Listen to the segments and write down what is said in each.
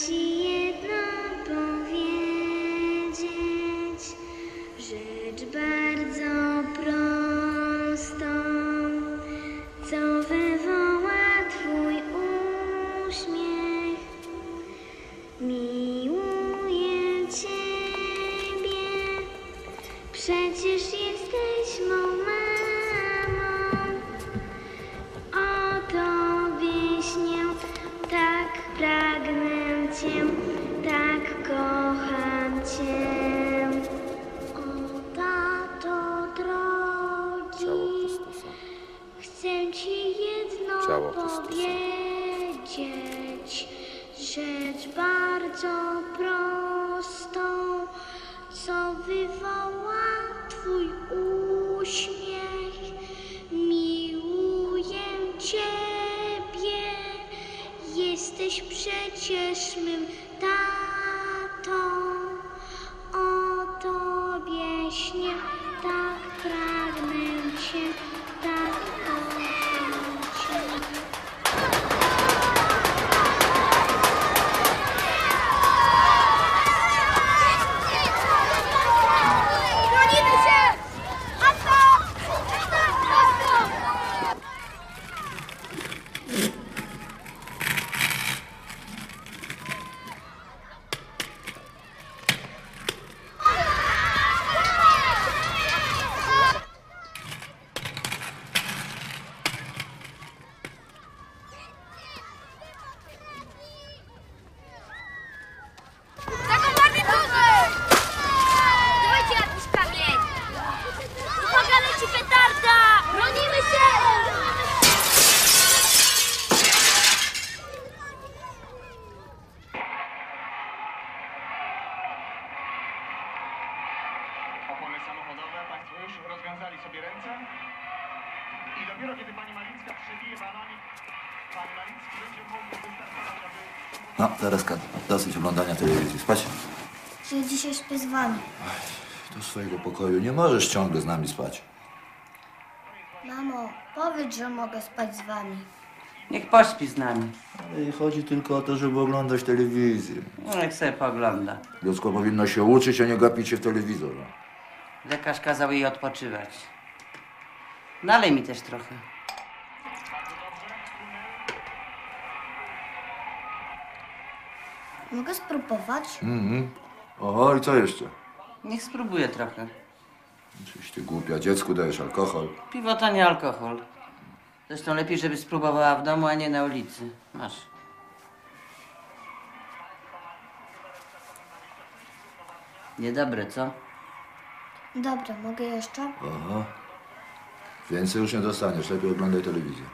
ci Tereska, dosyć oglądania telewizji. Spać? Ja dzisiaj śpię z wami. Do swojego pokoju. Nie możesz ciągle z nami spać. Mamo, powiedz, że mogę spać z wami. Niech pośpi z nami. Ale chodzi tylko o to, żeby oglądać telewizję. No, niech sobie pogląda. Dziecko powinno się uczyć, a nie gapić się w telewizor. Lekarz kazał jej odpoczywać. Nalej mi też trochę. Mogę spróbować? Mhm. Oho, i co jeszcze? Niech spróbuje trochę. Ty głupia, dziecku dajesz alkohol. Piwo to nie alkohol. Zresztą lepiej, żeby spróbowała w domu, a nie na ulicy. Masz. Niedobre, co? Dobra, mogę jeszcze? Aha. Więcej już nie dostaniesz, lepiej oglądaj telewizję.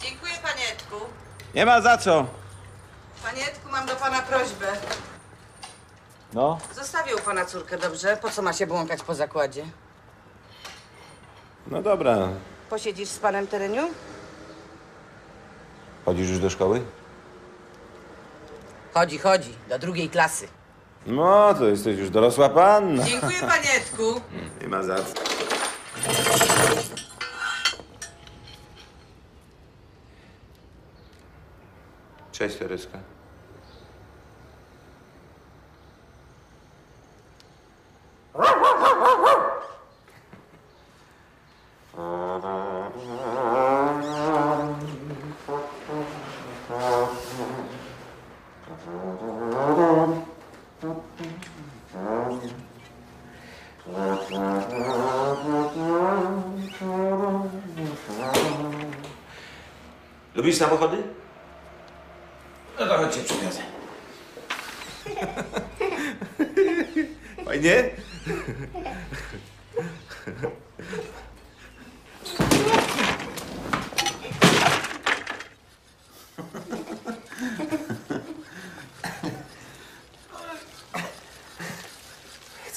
Dziękuję, panie Edku. Nie ma za co. Panie Edku, mam do pana prośbę. No, Zostawię u pana córkę, dobrze? Po co ma się błąkać po zakładzie? no dobra. Posiedzisz z panem Tereniu? Chodzisz już do szkoły? Chodzi, chodzi. Do drugiej klasy. No, to jesteś już dorosła panna. Dziękuję, panie Edku. Nie ma za co. шестерочка. Lubisz samochody?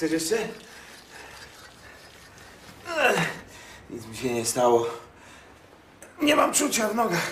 Chcesz jeszcze? Nic mi się nie stało. Nie mam czucia w nogach.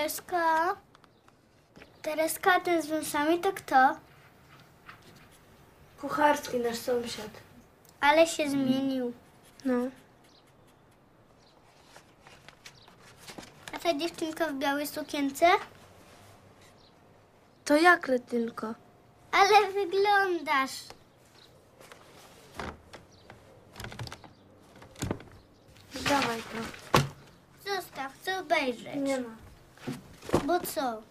Tereska? Tereska, ten z wąsami to kto? Kucharski nasz sąsiad. Ale się zmienił. No. A ta dziewczynka w białej sukience? To ja kretynko. Ale wyglądasz. Dawaj to. Zostaw, chcę obejrzeć. Nie ma. Co?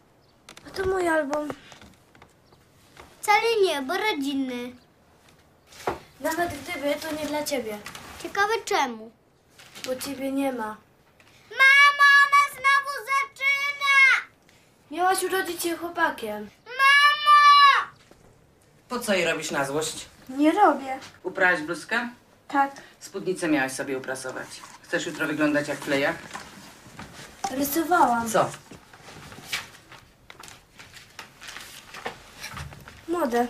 A to mój album. Wcale nie, bo rodzinny. Nawet gdyby, to nie dla ciebie. Ciekawe czemu. Bo ciebie nie ma. Mamo, ona znowu zaczyna! Miałaś urodzić się chłopakiem. Mamo! Po co jej robisz na złość? Nie robię. Uprałaś bluzkę? Tak. Spódnicę miałaś sobie uprasować. Chcesz jutro wyglądać jak klejak? Rysowałam. Co? Modę.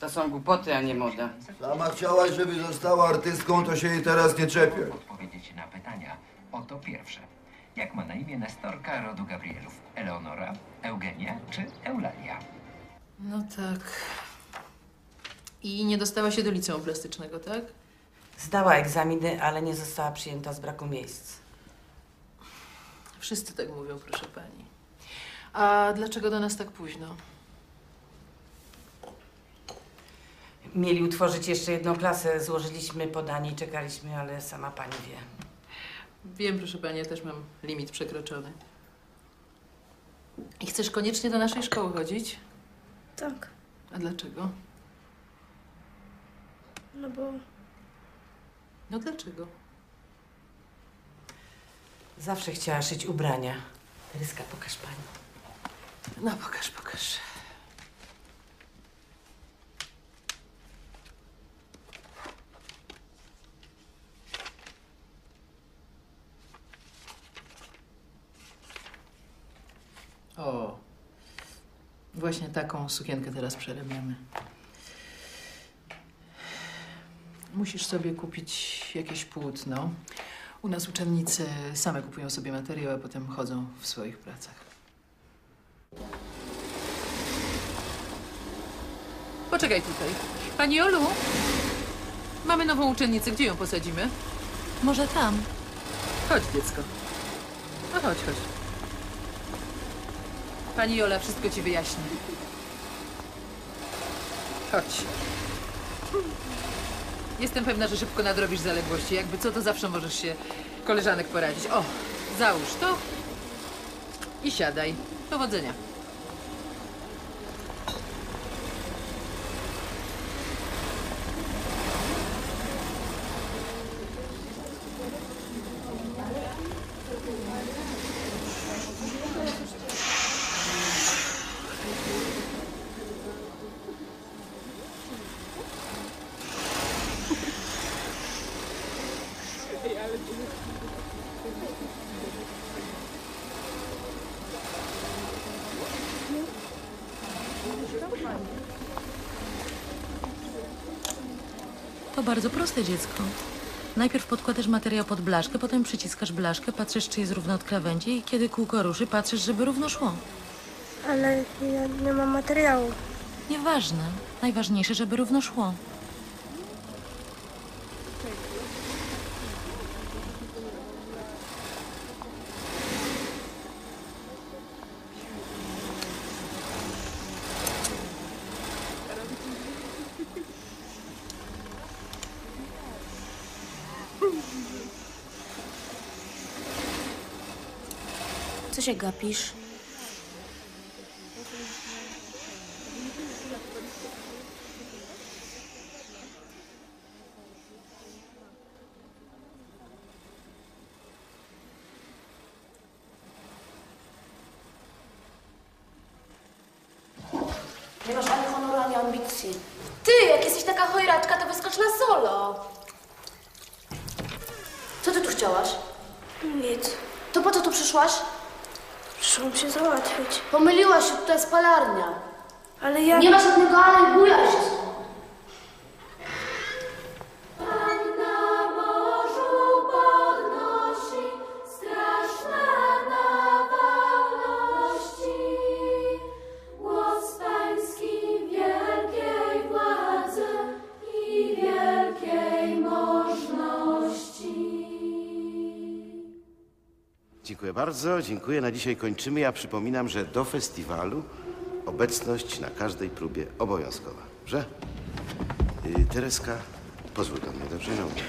To są głupoty, a nie moda. Sama chciałaś, żeby została artystką, to się jej teraz nie czepię. odpowiedzieć na pytania. Oto pierwsze. Jak ma na imię Nestorka rodu Gabrielów? Eleonora, Eugenia czy Eulalia? No tak. I nie dostała się do liceum plastycznego, tak? Zdała egzaminy, ale nie została przyjęta z braku miejsc. Wszyscy tak mówią, proszę pani. A dlaczego do nas tak późno? Mieli utworzyć jeszcze jedną klasę. Złożyliśmy podanie i czekaliśmy, ale sama pani wie. Wiem, proszę pani, ja też mam limit przekroczony. I chcesz koniecznie do naszej szkoły chodzić? Tak. A dlaczego? No bo No dlaczego? Zawsze chciała szyć ubrania. Ryska, pokaż pani. No pokaż, pokaż. O, właśnie taką sukienkę teraz przerabiamy. Musisz sobie kupić jakieś płótno. U nas uczennice same kupują sobie materiał, a potem chodzą w swoich pracach. Poczekaj tutaj. Pani Olu, mamy nową uczennicę. Gdzie ją posadzimy? Może tam. Chodź, dziecko. No chodź, chodź. Pani Jola wszystko ci wyjaśni. Chodź. Jestem pewna, że szybko nadrobisz zaległości. Jakby co, to zawsze możesz się koleżanek poradzić. O, załóż to i siadaj. Powodzenia. To bardzo proste dziecko. Najpierw podkładasz materiał pod blaszkę, potem przyciskasz blaszkę, patrzysz, czy jest równo od krawędzi i kiedy kółko ruszy, patrzysz, żeby równo szło. Ale ja nie mam materiału. Nieważne. Najważniejsze, żeby równo szło. Co się bardzo, dziękuję. Na dzisiaj kończymy. Ja przypominam, że do festiwalu obecność na każdej próbie obowiązkowa. Dobrze? Yy, Tereska, pozwól do mnie, dobrze? Mówić.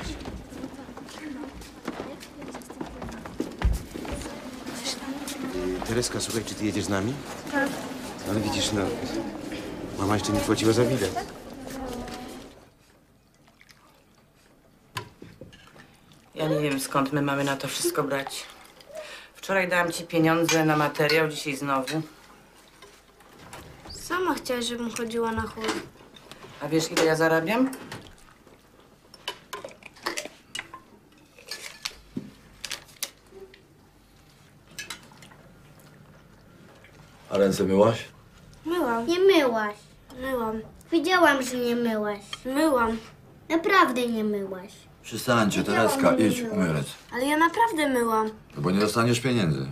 Yy, Tereska, słuchaj, czy ty jedziesz z nami? Tak. Ale widzisz, no, mama jeszcze nie płaciła za bilet. Ja nie wiem, skąd my mamy na to wszystko brać. Wczoraj dałam ci pieniądze na materiał, dzisiaj znowu. Sama chciałaś, żebym chodziła na chór. A wiesz, ile ja zarabiam? A ręce myłaś? Myłam. Nie myłaś. Myłam. Widziałam, że nie myłaś. Myłam. Naprawdę nie myłaś. Przestańcie, Tereska, idź ręce. Ale ja naprawdę myłam. No bo nie dostaniesz pieniędzy.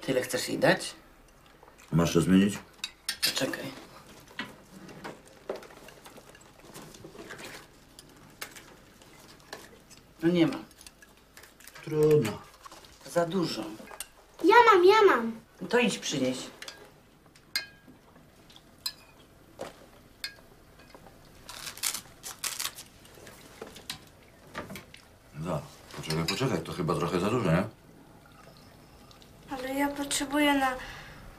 Tyle chcesz jej dać? Masz to zmienić? Czekaj. No nie ma. Trudno. Za dużo. Ja mam, ja mam. No to idź przynieś. No, poczekaj, poczekaj, to chyba trochę za dużo, nie? Ale ja potrzebuję na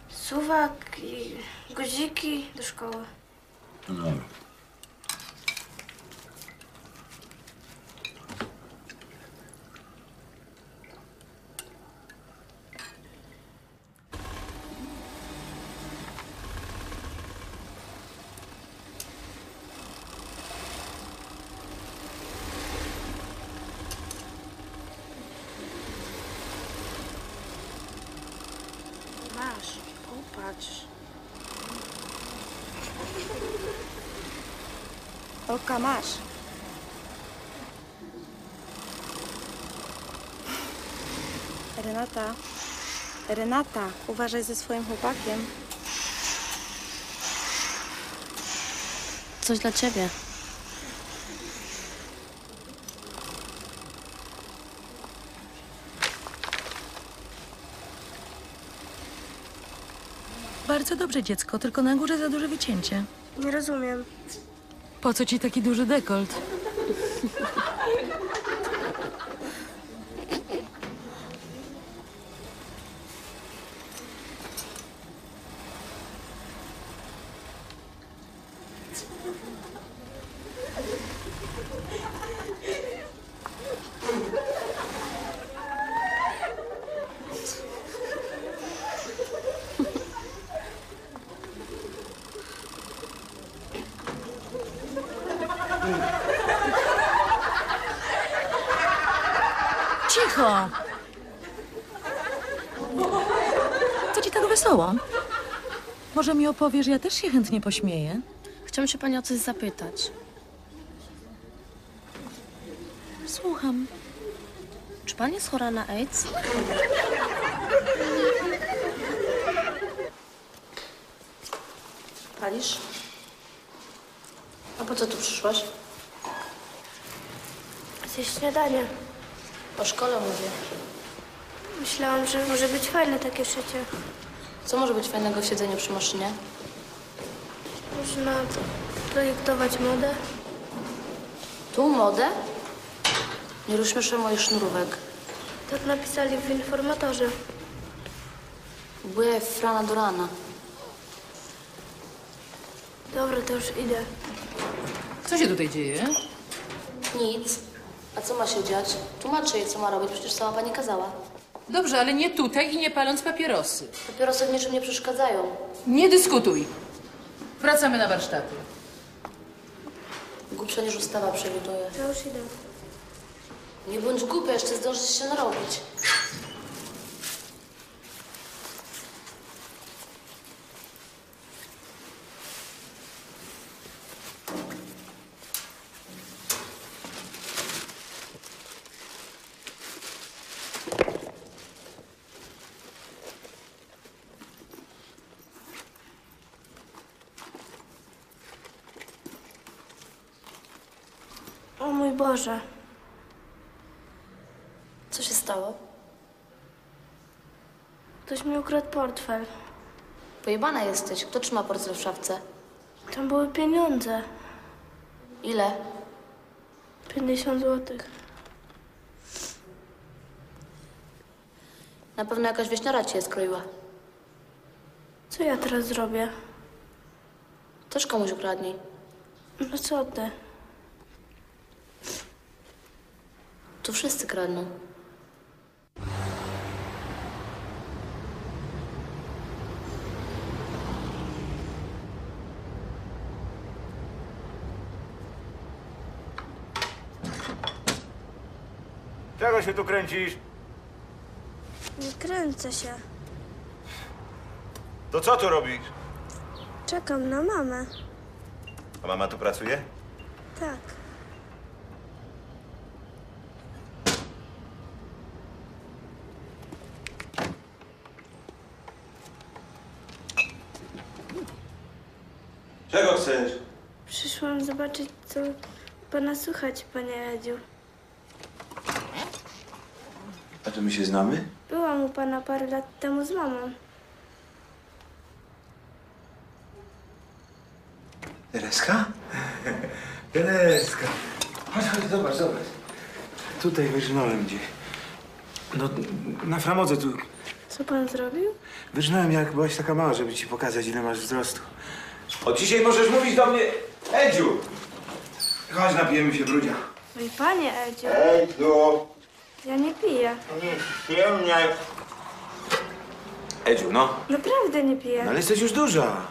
suwak i guziki do szkoły. No dobra. Masz, popatrz. Olka, masz. Renata, Renata, uważaj ze swoim chłopakiem. Coś dla ciebie. Bardzo dobrze, dziecko, tylko na górze za duże wycięcie. Nie rozumiem. Po co ci taki duży dekolt? Cicho! Co ci tak wesoło? Może mi opowiesz, ja też się chętnie pośmieję. Chciałam się pani o coś zapytać. Słucham. Czy pani jest chora na AIDS? Palisz? A po co tu przyszłaś? Zjeść śniadanie. O szkole mówię. Myślałam, że może być fajne takie szycie. Co może być fajnego w siedzeniu przy maszynie? Można projektować modę. Tu modę? Nie rozśmieszę moich sznurówek. Tak napisali w informatorze. Była Frana Durana. Dobra, to już idę. Co się tutaj dzieje? Nic. A co ma się dziać? Tłumaczę jej, co ma robić, przecież sama pani kazała. Dobrze, ale nie tutaj i nie paląc papierosy. Papierosy w niczym nie przeszkadzają. Nie dyskutuj. Wracamy na warsztaty. Głupsza niż ustawa przewiduje. To już idę. Nie bądź głupia, jeszcze zdążysz się narobić. O mój Boże. Co się stało? Ktoś mi ukradł portfel. Pojebana jesteś. Kto trzyma portfel w szafce? Tam były pieniądze. Ile? 50 złotych. Na pewno jakaś wieśniara cię skroiła. Co ja teraz zrobię? Też komuś ukradnij. No co ty? Tu wszyscy kradną. Czego się tu kręcisz? Nie kręcę się. To co tu robisz? Czekam na mamę. A mama tu pracuje? Tak. Czego chcesz? Przyszłam zobaczyć, co pana słychać, panie Edziu. A to my się znamy? Byłam u pana parę lat temu z mamą. Tereska? Tereska. Chodź, chodź, zobacz, zobacz. Tutaj wyżynąłem gdzie. No, na framodze tu. Co pan zrobił? Wyżynąłem, jak byłaś taka mała, żeby ci pokazać, ile masz wzrostu. Od dzisiaj możesz mówić do mnie Edziu. Chodź, napijemy się brudzia. Oj, panie Edziu. Edziu. Ja nie piję. Nie ściemniaj. Edziu, no. Naprawdę nie piję. No ale jesteś już duża.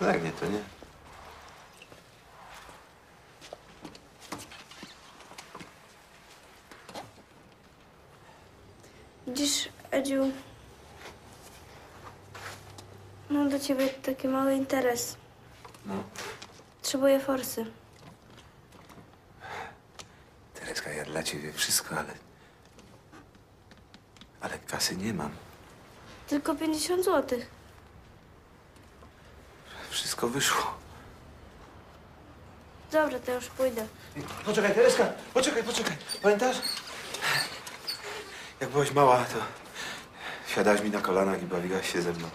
No jak nie, to nie. Widzisz, Edziu, mam do ciebie taki mały interes. No. Potrzebuję forsy. Tereska, ja dla ciebie wszystko, ale... Ale kasy nie mam. Tylko 50 złotych. Wszystko wyszło. Dobra, to już pójdę. Poczekaj, Tereska, poczekaj, poczekaj. Pamiętasz? Jak byłaś mała, to siadałaś mi na kolanach i bawiłaś się ze mną.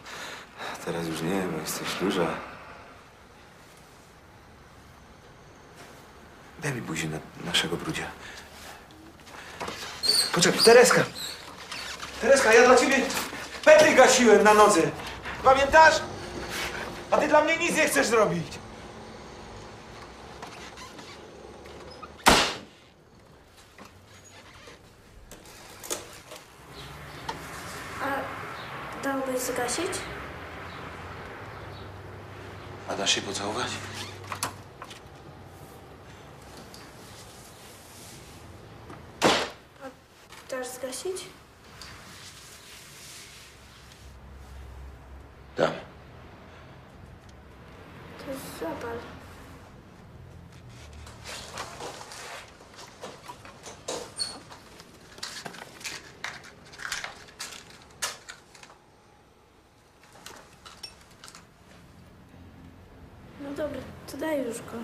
Teraz już nie, bo jesteś duża. Daj mi buzi na naszego brudzia. Poczekaj, Tereska! Tereska, ja dla ciebie pety gasiłem na nodze. Pamiętasz? A ty dla mnie nic nie chcesz zrobić. A dałbyś zgasić? A dasz się pocałować? Dasz zgasić? Dam. To zapal. No dobra, to daj już go.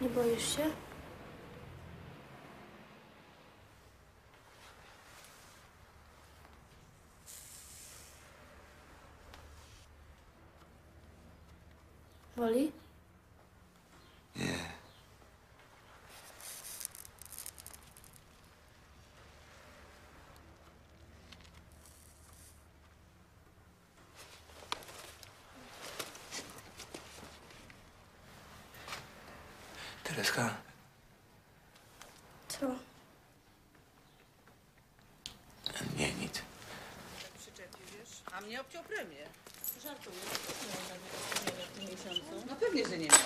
Nie boisz się? Boli? Tereska, Co? nie nic. A mnie obciął premię. Żartuję. No pewnie, że nie miałam.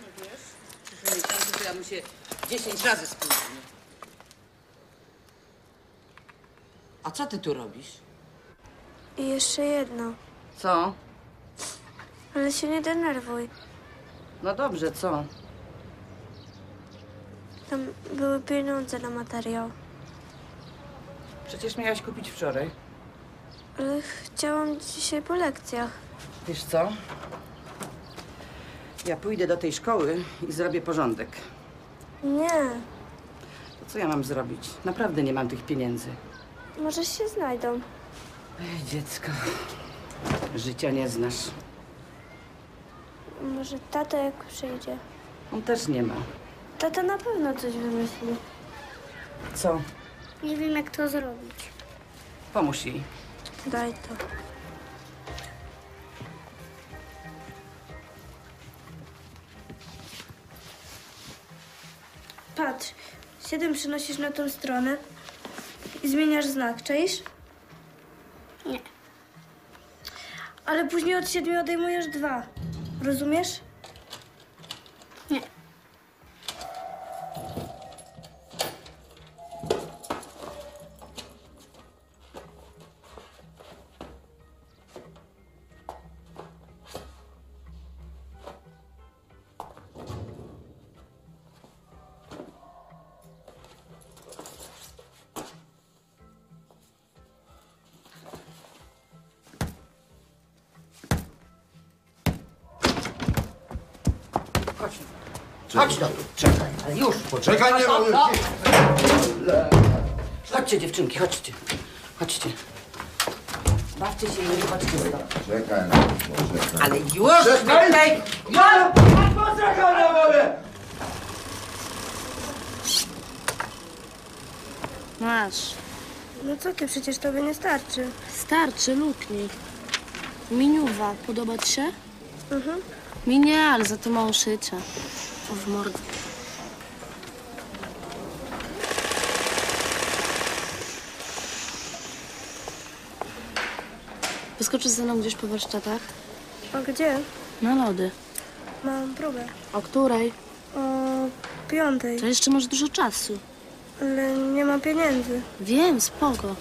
No wiesz, przyszłym miesiącu to ja mu się 10 razy spóźnię. A co ty tu robisz? I jeszcze jedno. Co? Ale się nie denerwuj. No dobrze, co? Tam były pieniądze na materiał. Przecież miałaś kupić wczoraj. Ale chciałam dzisiaj po lekcjach. Wiesz co? Ja pójdę do tej szkoły i zrobię porządek. Nie, To co ja mam zrobić? Naprawdę nie mam tych pieniędzy. może się znajdą. Ej, dziecko. Życia nie znasz. Może tata jak przyjdzie. On też nie ma. Tata na pewno coś wymyśli. Co? Nie wiem jak to zrobić. Pomóż jej. Daj to. Patrz, siedem przenosisz na tą stronę i zmieniasz znak, czaisz? Nie. Ale później od siedmiu odejmujesz dwa. Rozumiesz? Chodź no tu, czekaj. Ale już. Poczekaj, nie Chodź, mogę. chodź. Chodźcie dziewczynki, chodźcie. Chodźcie. Bawcie się i nie chodźcie stąd. Czekaj, no, poczekaj. Ale już! Czekaj! Czekaj! Ja! Poczekaj na wolę! Masz. No co ty, przecież tobie nie starczy. Starczy, luknij. Miniuwa, podoba ci się? Mhm. Mi nie, ale za to mało szycia. O, w mordę. Wyskoczysz ze mną gdzieś po warsztatach? A gdzie? Na lody. Mam próbę. O której? O piątej. To jeszcze masz dużo czasu. Ale nie mam pieniędzy. Wiem, spoko.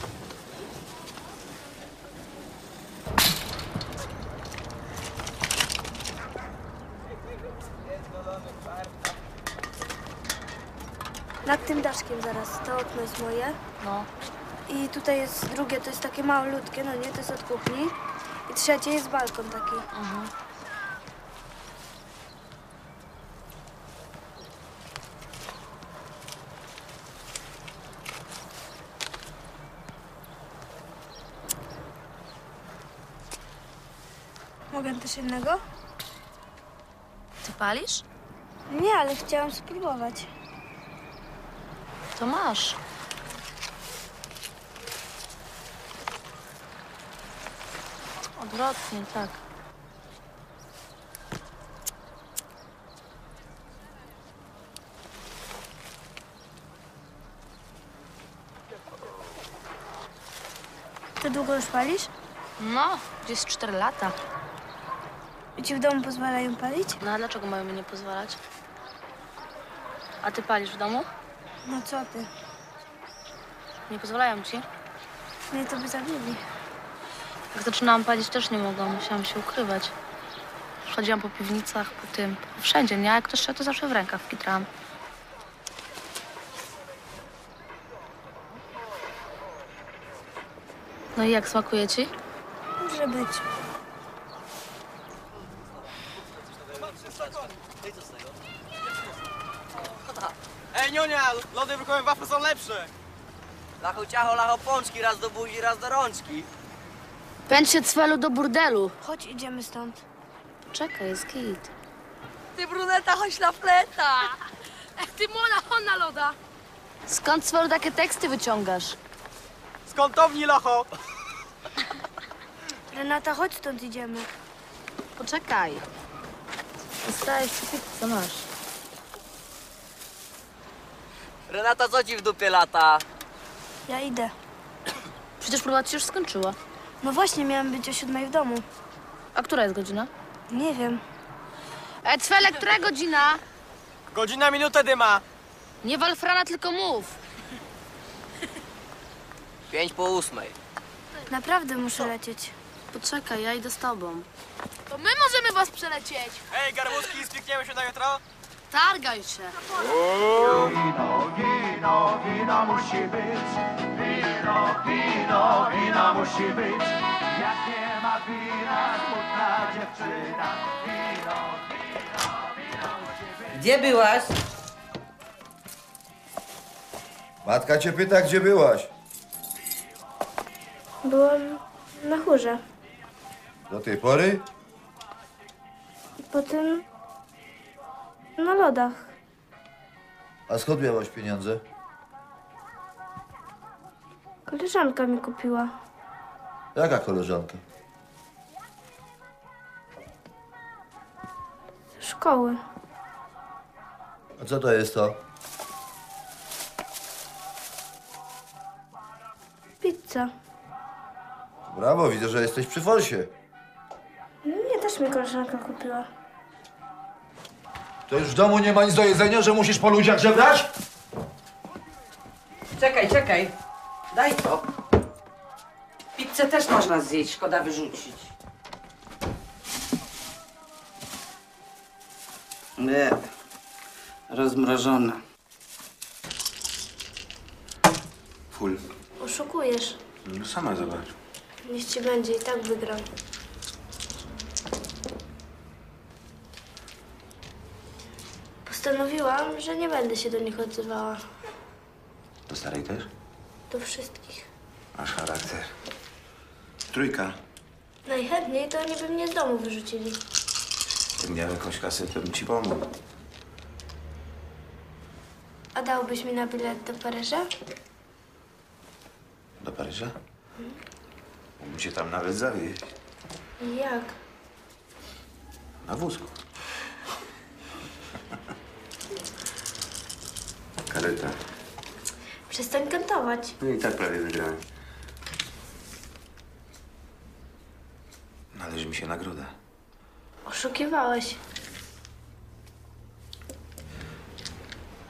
tym daszkiem zaraz. To okno jest moje. No. I tutaj jest drugie, to jest takie małoludkie, no nie, to jest od kuchni. I trzecie jest balkon taki. Mhm. Mogę też innego? Ty palisz? Nie, ale chciałam spróbować. To masz. Odwrotnie, tak. Ty długo już palisz? No, gdzieś 4 lata. I ci w domu pozwalają palić? No a dlaczego mają mi nie pozwalać? A ty palisz w domu? No co ty? Nie pozwalają ci? Mnie to by zabili. Jak zaczynałam palić, też nie mogłam. Musiałam się ukrywać. Chodziłam po piwnicach, po tym, po wszędzie, nie? A jak ktoś szedł, to zawsze w rękach wkitrałam. No i jak smakuje ci? Może być. Ej, Nionia, lody brukowe wafle są lepsze. Lacho ciacho, lacho pączki, raz do buzi, raz do rączki. Pędź się cwelu do burdelu. Chodź, idziemy stąd. Czekaj, jest git. Ty bruneta, chodź na fleta! Ech, ty młoda, chodź na loda! Skąd cwelu takie teksty wyciągasz? Z kątowni, lacho. Renata, chodź stąd idziemy. Poczekaj. Dostałeś co masz. Renata, co ci w dupie lata? Ja idę. Przecież próba ci już skończyła. No właśnie, miałam być o siódmej w domu. A która jest godzina? Nie wiem. E, Cwele, która godzina? Godzina, minutę dyma. Nie wal frana, tylko mów. Pięć po ósmej. Naprawdę muszę lecieć. Poczekaj, ja idę z tobą. To my możemy was przelecieć! Ej, garbuski, spikniemy się na jutro? Targaj się. Wino, wino, wino musi być. Wino, wino, wino musi być. Jak nie ma wina, smutna dziewczyna. Wino, wino, wino musi być. Gdzie byłaś? Matka cię pyta, gdzie byłaś. Byłam na chórze. Do tej pory? Potem na lodach. A skąd miałaś pieniądze? Koleżanka mi kupiła. Jaka koleżanka? Szkoły. A co to jest to? Pizza. Brawo, widzę, że jesteś przy forsie. Nie, też mi koleżanka kupiła. To już w domu nie ma nic do jedzenia, że musisz po ludziach żebrać? Czekaj, czekaj. Daj to. Pizzę też można zjeść, szkoda wyrzucić. Nie. Rozmrożona. Full. Oszukujesz. No sama zobacz. Niech ci będzie i tak wygram. Postanowiłam, że nie będę się do nich odzywała. Do starej też? Do wszystkich. Masz charakter. Trójka. Najchętniej to oni by mnie z domu wyrzucili. Gdybym miał jakąś kasę, to bym ci pomógł. A dałbyś mi na bilet do Paryża? Do Paryża? Mógłbym cię tam nawet zawieźć. Jak? Na wózku. Kareta. Przestań kantować. No i tak prawie wygrałem. Należy mi się nagroda. Oszukiwałeś.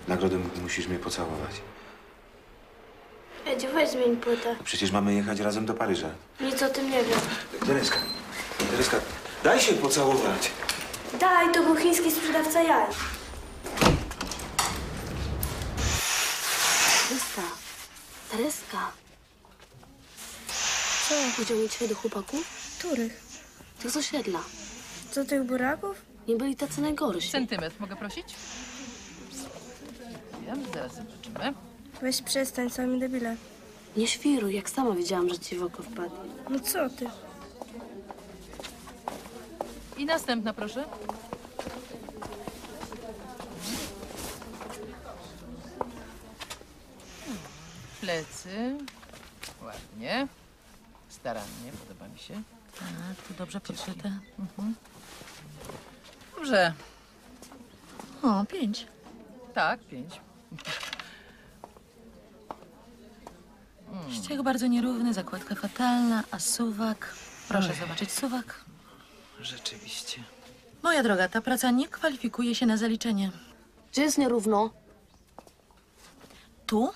Nagrodę musisz mnie pocałować. Edziu, weź zmień płytę. Przecież mamy jechać razem do Paryża. Nic o tym nie wiem. Tereska, Tereska, daj się pocałować. Daj, to był chiński sprzedawca jaj. Tereska. Tereska. Co, chodził mi dzisiaj do chłopaków? Których? Tych z osiedla. Co tych buraków? Nie byli tacy najgorsi. Centymetr, mogę prosić? Wiem, zaraz zobaczymy. Weź przestań, są mi debile. Nie świruj, jak sama wiedziałam, że ci w oko wpadnie. No co ty? I następna, proszę. Plecy. Ładnie. Starannie, podoba mi się. Tak, to dobrze podszyte. Mhm. Dobrze. O, pięć. Tak, pięć. Ścieg bardzo nierówny, zakładka fatalna, a suwak... Proszę zobaczyć suwak. Rzeczywiście. Moja droga, ta praca nie kwalifikuje się na zaliczenie. Gdzie jest nierówno? Tu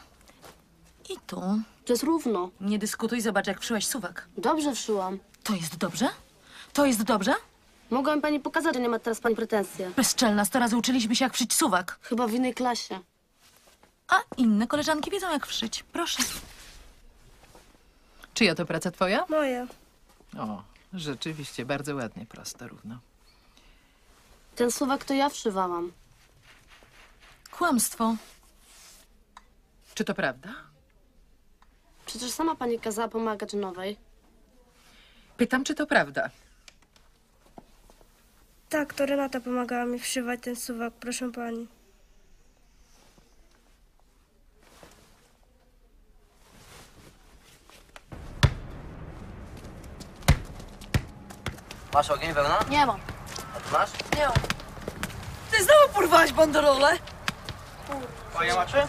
i tu. To jest równo. Nie dyskutuj, zobacz jak wszyłaś suwak. Dobrze wszyłam. To jest dobrze? To jest dobrze? Mogłam pani pokazać, że nie ma teraz pani pretensje. Bezczelna, sto razy uczyliśmy się jak wszyć suwak. Chyba w innej klasie. A inne koleżanki wiedzą jak wszyć. Proszę. Czyja to praca twoja? Moja. O, rzeczywiście, bardzo ładnie, prosto, równo. Ten suwak to ja wszywałam. Kłamstwo. Czy to prawda? Przecież sama pani kazała pomagać nowej. Pytam, czy to prawda. Tak, to Renata pomagała mi wszywać ten suwak, proszę pani. Masz ogień wełna? Nie mam. A ty masz? Nie mam. Ty znowu porwałeś banderolę? Panie macie?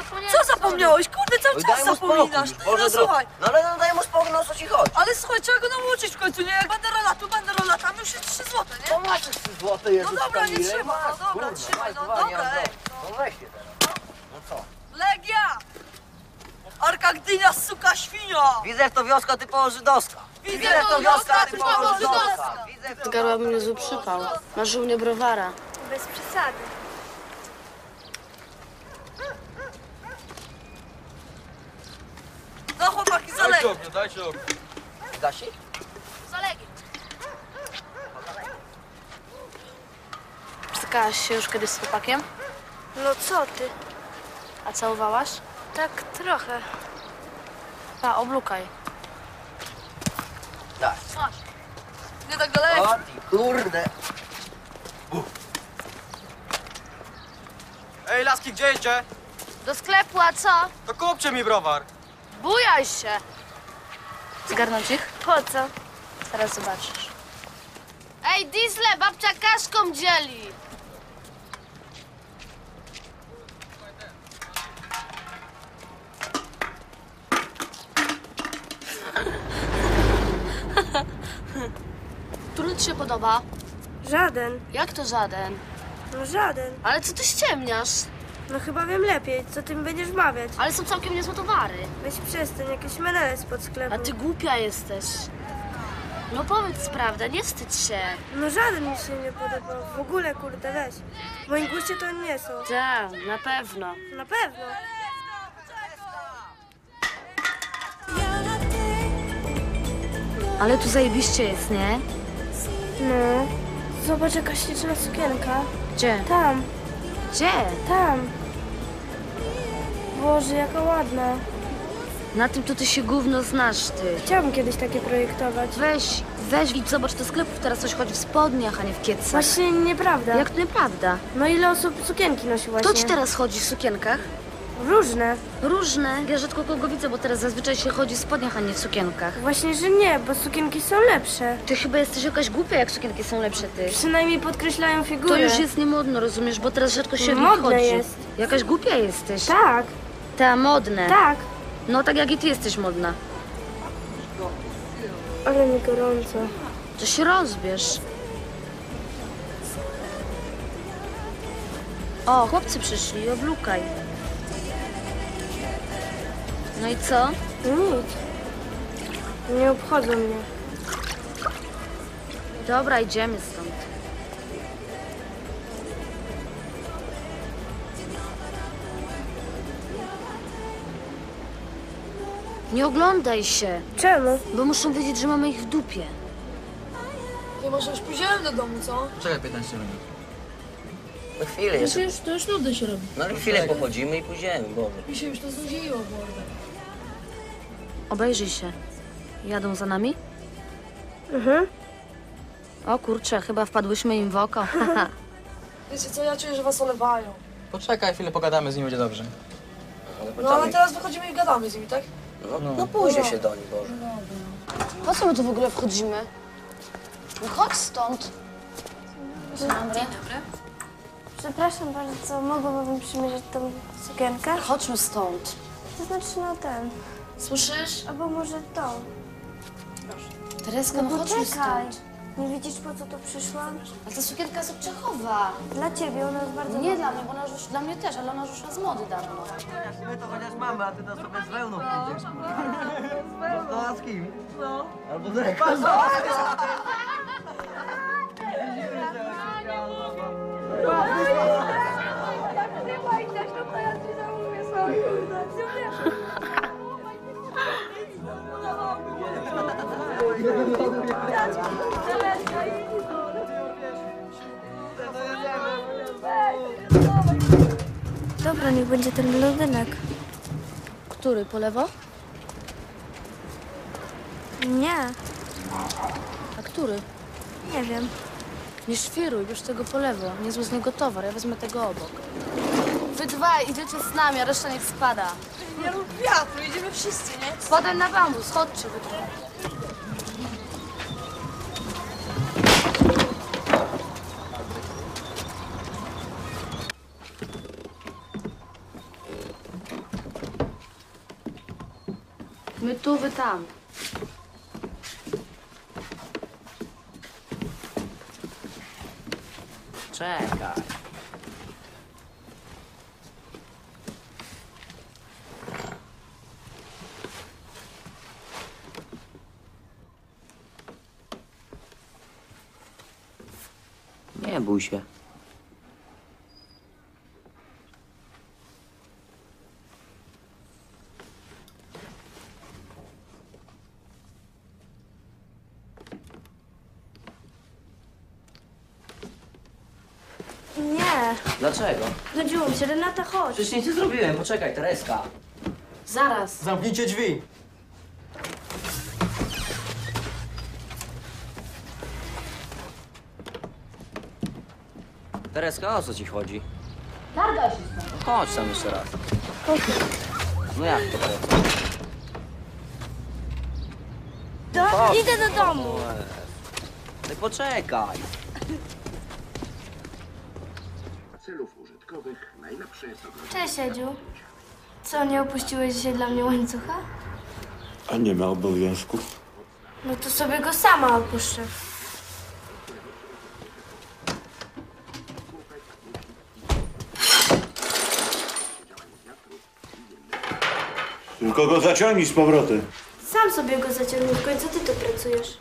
No zapomniałem. Co zapomniałeś? Kurde, cały Oj, czas zapominasz. no drogi. słuchaj. No ale no daj mu spokój, no o co ci chodzi? Ale słuchaj, trzeba go nauczyć w końcu, nie? Jak banderola tu, banderola tam, już jest 3 złote, nie? To masz 3 złote, Jezus No dobra, nie Kamile, trzeba, masz, no dobra, kurde, trzymaj, masz no dwa, nie dobra, mam ej. No weź się teraz. No co? Legia! Arka Gdynia, suka świnia! Widzę, jak to wioska typowo żydowska. Widzę, jak to wioska typowo żydowska. Widzę, jak to Zgarłabym niezły przypał. Marzył mnie browara. Bez przesady. No za Legię. dajcie ognia. Gasi? Za Legię. Spotykałaś się już kiedyś z chłopakiem? No co ty? A całowałaś? Tak trochę. A, oblukaj. Tak. Masz. Nie tak daleko. O ty kurde. Ej, laski, gdzie jedzie? Do sklepu, a co? To kupcie mi browar. Bujaj się! Zgarnąć ich? Po co? Zaraz zobaczysz. Ej, Diesle, babcia kaszką dzieli. Który ci się podoba? Żaden. Jak to żaden? No żaden. Ale co ty ściemniasz? No chyba wiem lepiej, co ty mi będziesz mawiać. Ale są całkiem niezłe towary. Weź przestań, jakieś menele spod sklepu. A ty głupia jesteś. No powiedz prawdę, nie wstydź się. No żaden mi się nie podobał. W ogóle, kurde, weź. W moim guście to nie są. Tak, na pewno. Na pewno. Ale tu zajebiście jest, nie? No. Zobacz, jaka śliczna sukienka. Gdzie? Tam, Gdzie? tam. Boże, jaka ładna. Na tym to ty się gówno znasz, ty. Chciałabym kiedyś takie projektować. Weź, weź idź zobacz do sklepów, teraz coś chodzi w spodniach, a nie w kiecach. Właśnie nieprawda. Jak to nieprawda? No ile osób sukienki nosi właśnie? Kto ci teraz chodzi w sukienkach? Różne. Różne. Ja rzadko kogo widzę, bo teraz zazwyczaj się chodzi w spodniach, a nie w sukienkach. Właśnie, że nie, bo sukienki są lepsze. Ty chyba jesteś jakaś głupia, jak sukienki są lepsze, ty. Przynajmniej podkreślają figurę. To już jest niemodno, rozumiesz, bo teraz rzadko się w nich Modne chodzi. jest. Jakaś głupia jesteś. Tak, Ta, modne. tak. No tak jak i ty jesteś modna. Ale mi gorąco. To się rozbierz. O, chłopcy przyszli, oblukaj. No i co? Nic. Nie obchodzą mnie. Dobra, idziemy stąd. Nie oglądaj się, Czemu? bo muszą wiedzieć, że mamy ich w dupie. Nie może już pójdziemy do domu, co? Czekaj 15 minut. No chwilę jeszcze. już, to już nudy się robi. No ale chwilę pochodzimy i pójdziemy, Boże. Mi się już to znudziło, mordę. Obejrzyj się. Jadą za nami? Mhm. O kurczę, chyba wpadłyśmy im w oko. Wiecie co, ja czuję, że was olewają. Poczekaj chwilę, pogadamy z nim, będzie dobrze. No ale teraz wychodzimy i gadamy z nimi, tak? No, no pójdzie się do nich, Boże. Po co my tu w ogóle wchodzimy? No chodź stąd. Dzień dobry. Przepraszam bardzo, mogłabym przymierzyć tą sukienkę? Chodźmy stąd. To znaczy, no ten. Słyszysz? Albo może tą. Tereska, no, chodźmy poczekaj. stąd. Nie widzisz, po co tu przyszłam? Ale ta sukienka jest obczachowa. Dla ciebie, ona jest bardzo Nie dla mnie, bo ona już, dla mnie też, ale ona już z mody dawno. My to chociaż mamy, a ty to sobie z wełną pójdziesz. No a z kim? No. Albo z Reką. Dobra, niech będzie ten blondynek. Który, po lewo? Nie, A który? nie wiem. Nie świruj, bierz tego po lewo. Niezły z niego towar, ja wezmę tego obok. Wy dwaj idziecie z nami, a reszta niech spada. Nie rób wiatru, idziemy wszyscy, nie? Spadaj na bambus, chodźcie wy dwaj. My tu, wy tam. Czekaj. Nie bój się. Nie, Dlaczego? zgodziłam się. Renata, chodź. Przecież nic nie zrobiłem. Poczekaj, Tereska. Zaraz. Zamknijcie drzwi. Tereska, o co ci chodzi? Targaj się stąd. Chodź tam jeszcze raz. No jak to co? Do, Chodź. idę do domu. No poczekaj. Cześć, Edziu. Co, nie opuściłeś dzisiaj dla mnie łańcucha? A nie ma obowiązków? No to sobie go sama opuszczę. Tylko go zaciągnij z powrotem. Sam sobie go zaciągnij, w końcu ty tu pracujesz.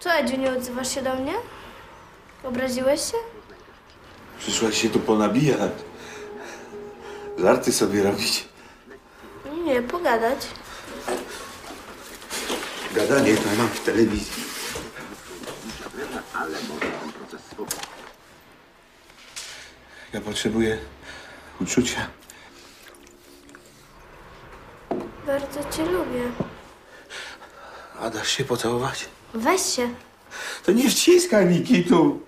Co, Edziu, nie odzywasz się do mnie? Obraziłeś się? Przyszłaś się tu ponabijać. Żarty sobie robić. Nie, pogadać. Gadanie to mam w telewizji. Ja potrzebuję uczucia. Bardzo cię lubię. A dasz się pocałować? Weź się. To nie wciskaj mi kitu.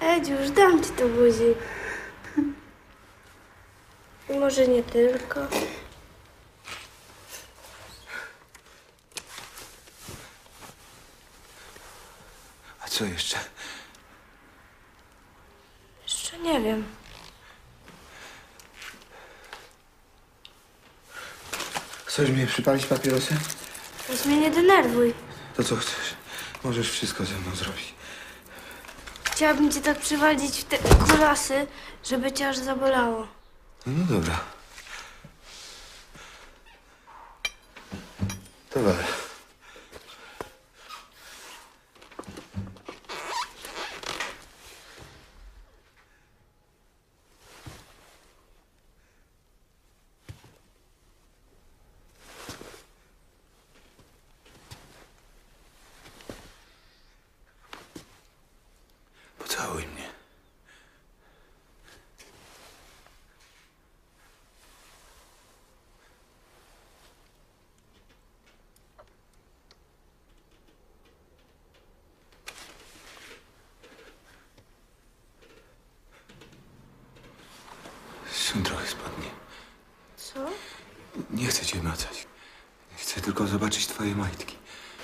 Edziu, już dam ci to buzi. Może nie tylko. A co jeszcze? Nie wiem. Chcesz mnie przypalić papierosem? Weź mnie nie denerwuj. To co chcesz? Możesz wszystko ze mną zrobić. Chciałabym cię tak przywalić w te kulasy, żeby cię aż zabolało. No, no dobra. Dobra. Trochę spadnie. Co? Nie chcę cię macać. Chcę tylko zobaczyć twoje majtki.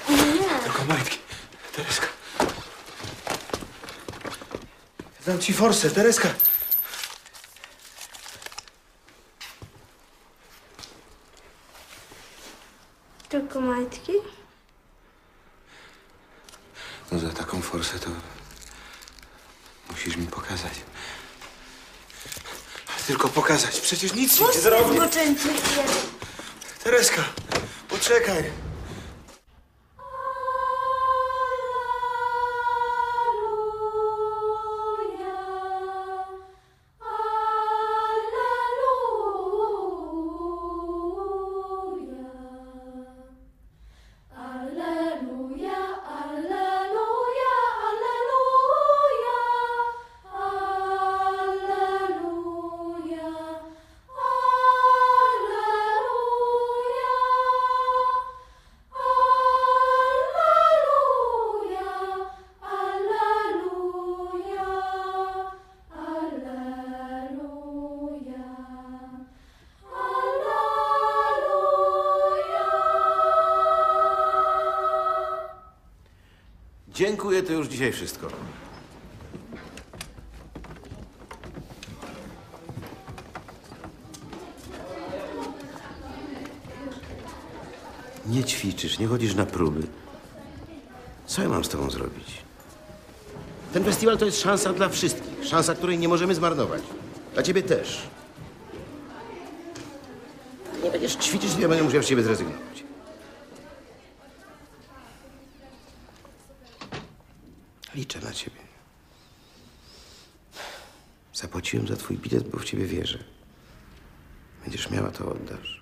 Nie. Tylko majtki. Tereska. Dam ci forsę, Tereska. Tylko majtki? No za taką forsę to musisz mi pokazać. Tylko pokazać, przecież nic ci nie zrobię. Zboczeńcy. Tereska, poczekaj. Dzisiaj wszystko. Nie ćwiczysz, nie chodzisz na próby. Co ja mam z tobą zrobić? Ten festiwal to jest szansa dla wszystkich. Szansa, której nie możemy zmarnować. Dla ciebie też. Nie będziesz ćwiczyć, to ja będę musiał z ciebie zrezygnować. Liczę na ciebie. Zapłaciłem za twój bilet, bo w ciebie wierzę. Będziesz miała, to oddasz.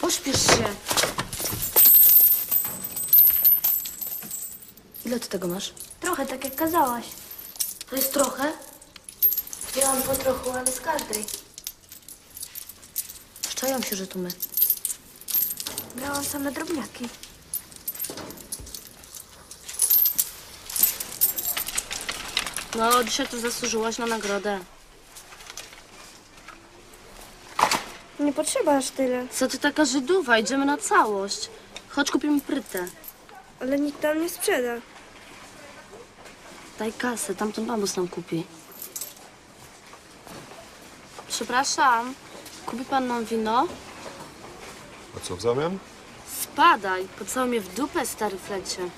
Pośpiesz się. Ile ty tego masz? Trochę, tak jak kazałaś. To jest trochę? Wzięłam po trochu, ale z każdej. Szczają się, że to my. Brałam same drobniaki. No, dzisiaj to zasłużyłaś na nagrodę. Nie potrzeba aż tyle. Co ty taka Żydowa? Idziemy na całość. Chodź kupimy prytę. Ale nikt tam nie sprzeda. Daj kasę, tamten bambus nam kupi. Przepraszam, kupi pan nam wino? A co w zamian? Spadaj, pocałuj mnie w dupę, stary flecie.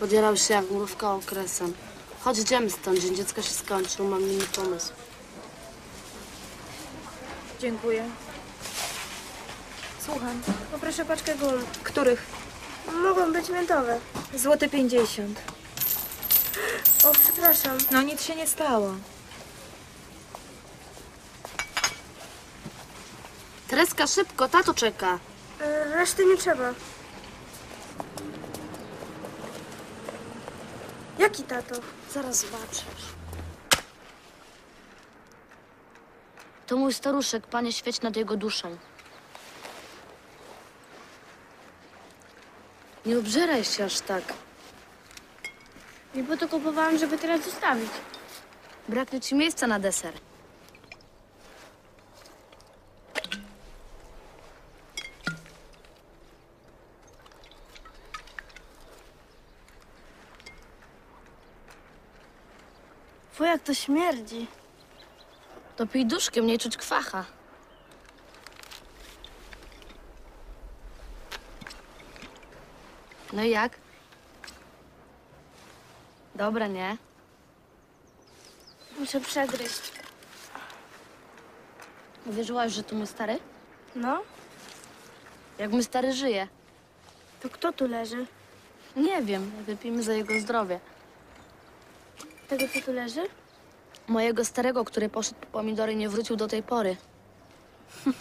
Podjarał się jak mrówka okresem. Chodź, idziemy stąd, dzień dziecka się skończył, mam inny pomysł. Dziękuję. Słucham. Poproszę paczkę gum. Których? Mogą być miętowe. Złote pięćdziesiąt. O, przepraszam. No nic się nie stało. Tereska, szybko, tato czeka. E, Reszty nie trzeba. Jaki tato? Zaraz zobaczysz. To mój staruszek, panie świeć nad jego duszą. Nie obżeraj się aż tak. Nie po to kupowałam, żeby teraz zostawić. Braknie ci miejsca na deser. Fu, jak to śmierdzi. To pij duszkiem, nie czuć kwacha. No i jak? Dobre, nie? Muszę przegryźć. Uwierzyłaś, że tu mój stary? No? Jak mój stary żyje? To kto tu leży? Nie wiem. Wypijmy za jego zdrowie. Tego, co tu leży? Mojego starego, który poszedł po pomidory i nie wrócił do tej pory.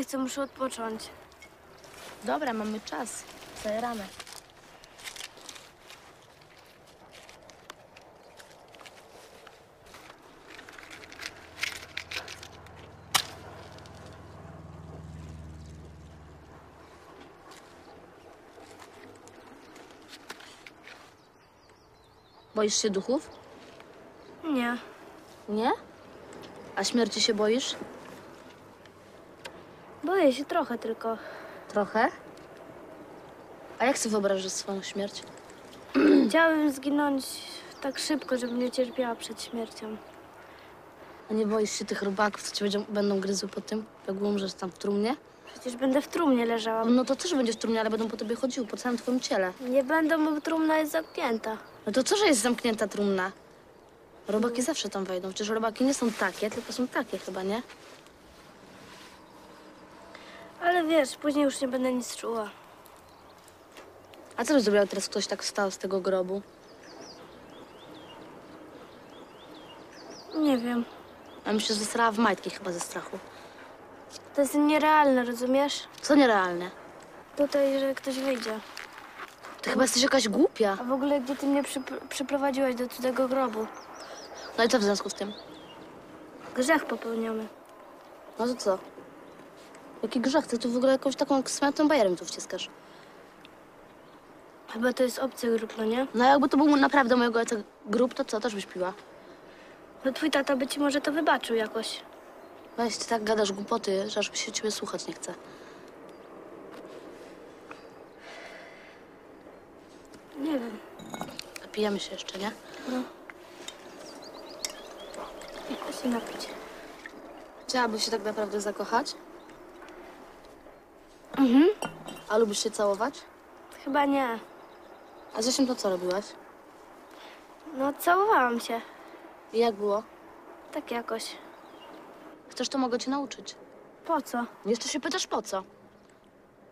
Nie chcę, muszę odpocząć. Dobra, mamy czas. Zajeramy. Boisz się duchów? Nie. Nie? A śmierci się boisz? Boję się trochę tylko. Trochę? A jak sobie wyobrażasz swoją śmierć? Chciałabym zginąć tak szybko, żebym nie cierpiała przed śmiercią. A nie boisz się tych robaków, co cię będą, będą gryzły po tym, jak umrzesz tam w trumnie? Przecież będę w trumnie leżała. No to też będziesz w trumnie, ale będą po tobie chodziły, po całym twoim ciele. Nie będą, bo trumna jest zamknięta. No to co, że jest zamknięta trumna? Robaki zawsze tam wejdą. Przecież robaki nie są takie, tylko są takie chyba, nie? Ale wiesz, później już nie będę nic czuła. A co byś zrobiła, teraz ktoś tak wstał z tego grobu? Nie wiem. A myślę, że zasrała w majtki chyba ze strachu. To jest nierealne, rozumiesz? Co nierealne? Tutaj, że ktoś wyjdzie. Ty chyba jesteś jakaś głupia. A w ogóle gdzie ty mnie przypr- przyprowadziłaś do cudzego grobu? No i co w związku z tym? Grzech popełniony. No to co? Jaki grzech? Ty tu w ogóle jakąś taką smiatą bajerem tu wciskasz. Chyba to jest obcy grób, no nie? No jakby to był naprawdę mojego ojca grób, to co? Też byś piła. No twój tata by ci może to wybaczył jakoś. Weź, ty tak gadasz głupoty, że aż mi się ciebie słuchać nie chce. Nie wiem. Pijemy się jeszcze, nie? No. Idę się napić. Chciałabyś się tak naprawdę zakochać? Mhm. A lubisz się całować? Chyba nie. A z Jasiem to co robiłaś? No, całowałam się. I jak było? Tak jakoś. Chcesz, to mogę cię nauczyć. Po co? Jeszcze się pytasz po co?